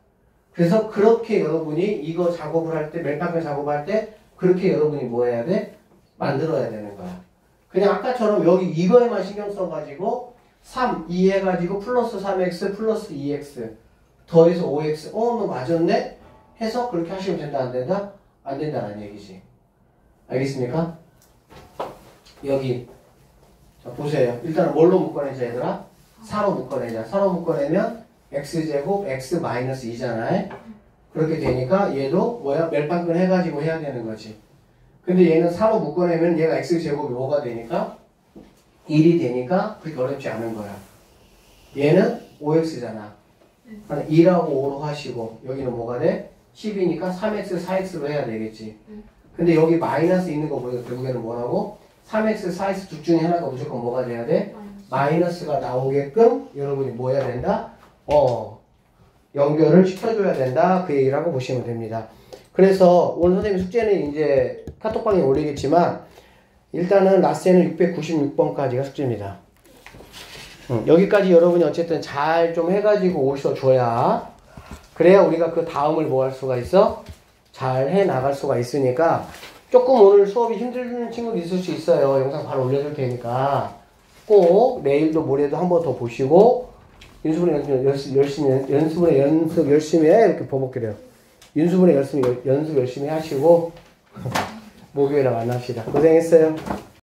그래서 그렇게 여러분이 이거 작업을 할 때, 멜빵을 작업할 때 그렇게 여러분이 뭐 해야 돼? 만들어야 되는 거야. 그냥 아까처럼 여기 이거에만 신경 써가지고 3, 2 해가지고 플러스 3x 플러스 2x 더해서 5x 어, 너 맞았네? 해서 그렇게 하시면 된다 안 된다? 안 된다는 얘기지. 알겠습니까? 여기 자 보세요. 일단 뭘로 묶어내자 얘들아? 4로 묶어내자. 4로 묶어내면 x제곱 x 마이너스 2잖아요. 그렇게 되니까 얘도 뭐야? 멜빵근 해가지고 해야 되는 거지. 근데 얘는 4로 묶어내면 얘가 x제곱이 뭐가 되니까? 1이 되니까 그렇게 어렵지 않은 거야. 얘는 5x잖아. 2라고 5로 하시고 여기는 뭐가 돼? 10이니까 3x, 4x로 해야 되겠지. 근데 여기 마이너스 있는 거 보니까 결국에는 뭐라고? 3x, 4x 둘 중에 하나가 무조건 뭐가 돼야 돼? 마이너스 가 나오게끔 여러분이 뭐 해야 된다? 어, 연결을 시켜줘야 된다. 그 얘기라고 보시면 됩니다. 그래서 오늘 선생님 숙제는 이제 카톡방에 올리겠지만 일단은 라스에는 696번까지가 숙제입니다. 음, 여기까지 여러분이 어쨌든 잘 좀 해가지고 오셔줘야 그래야 우리가 그 다음을 뭐 할 수가 있어? 잘 해 나갈 수가 있으니까 조금 오늘 수업이 힘든 친구도 있을 수 있어요. 영상 바로 올려줄 테니까 꼭 내일도 모레도 한 번 더 보시고 윤수분의 연습 열심히, 열심히 연수분의 연습 열심히 해 이렇게 버벅거려요. 윤수분의 연습 연습 열심히 하시고 목요일에 만납시다. 고생했어요.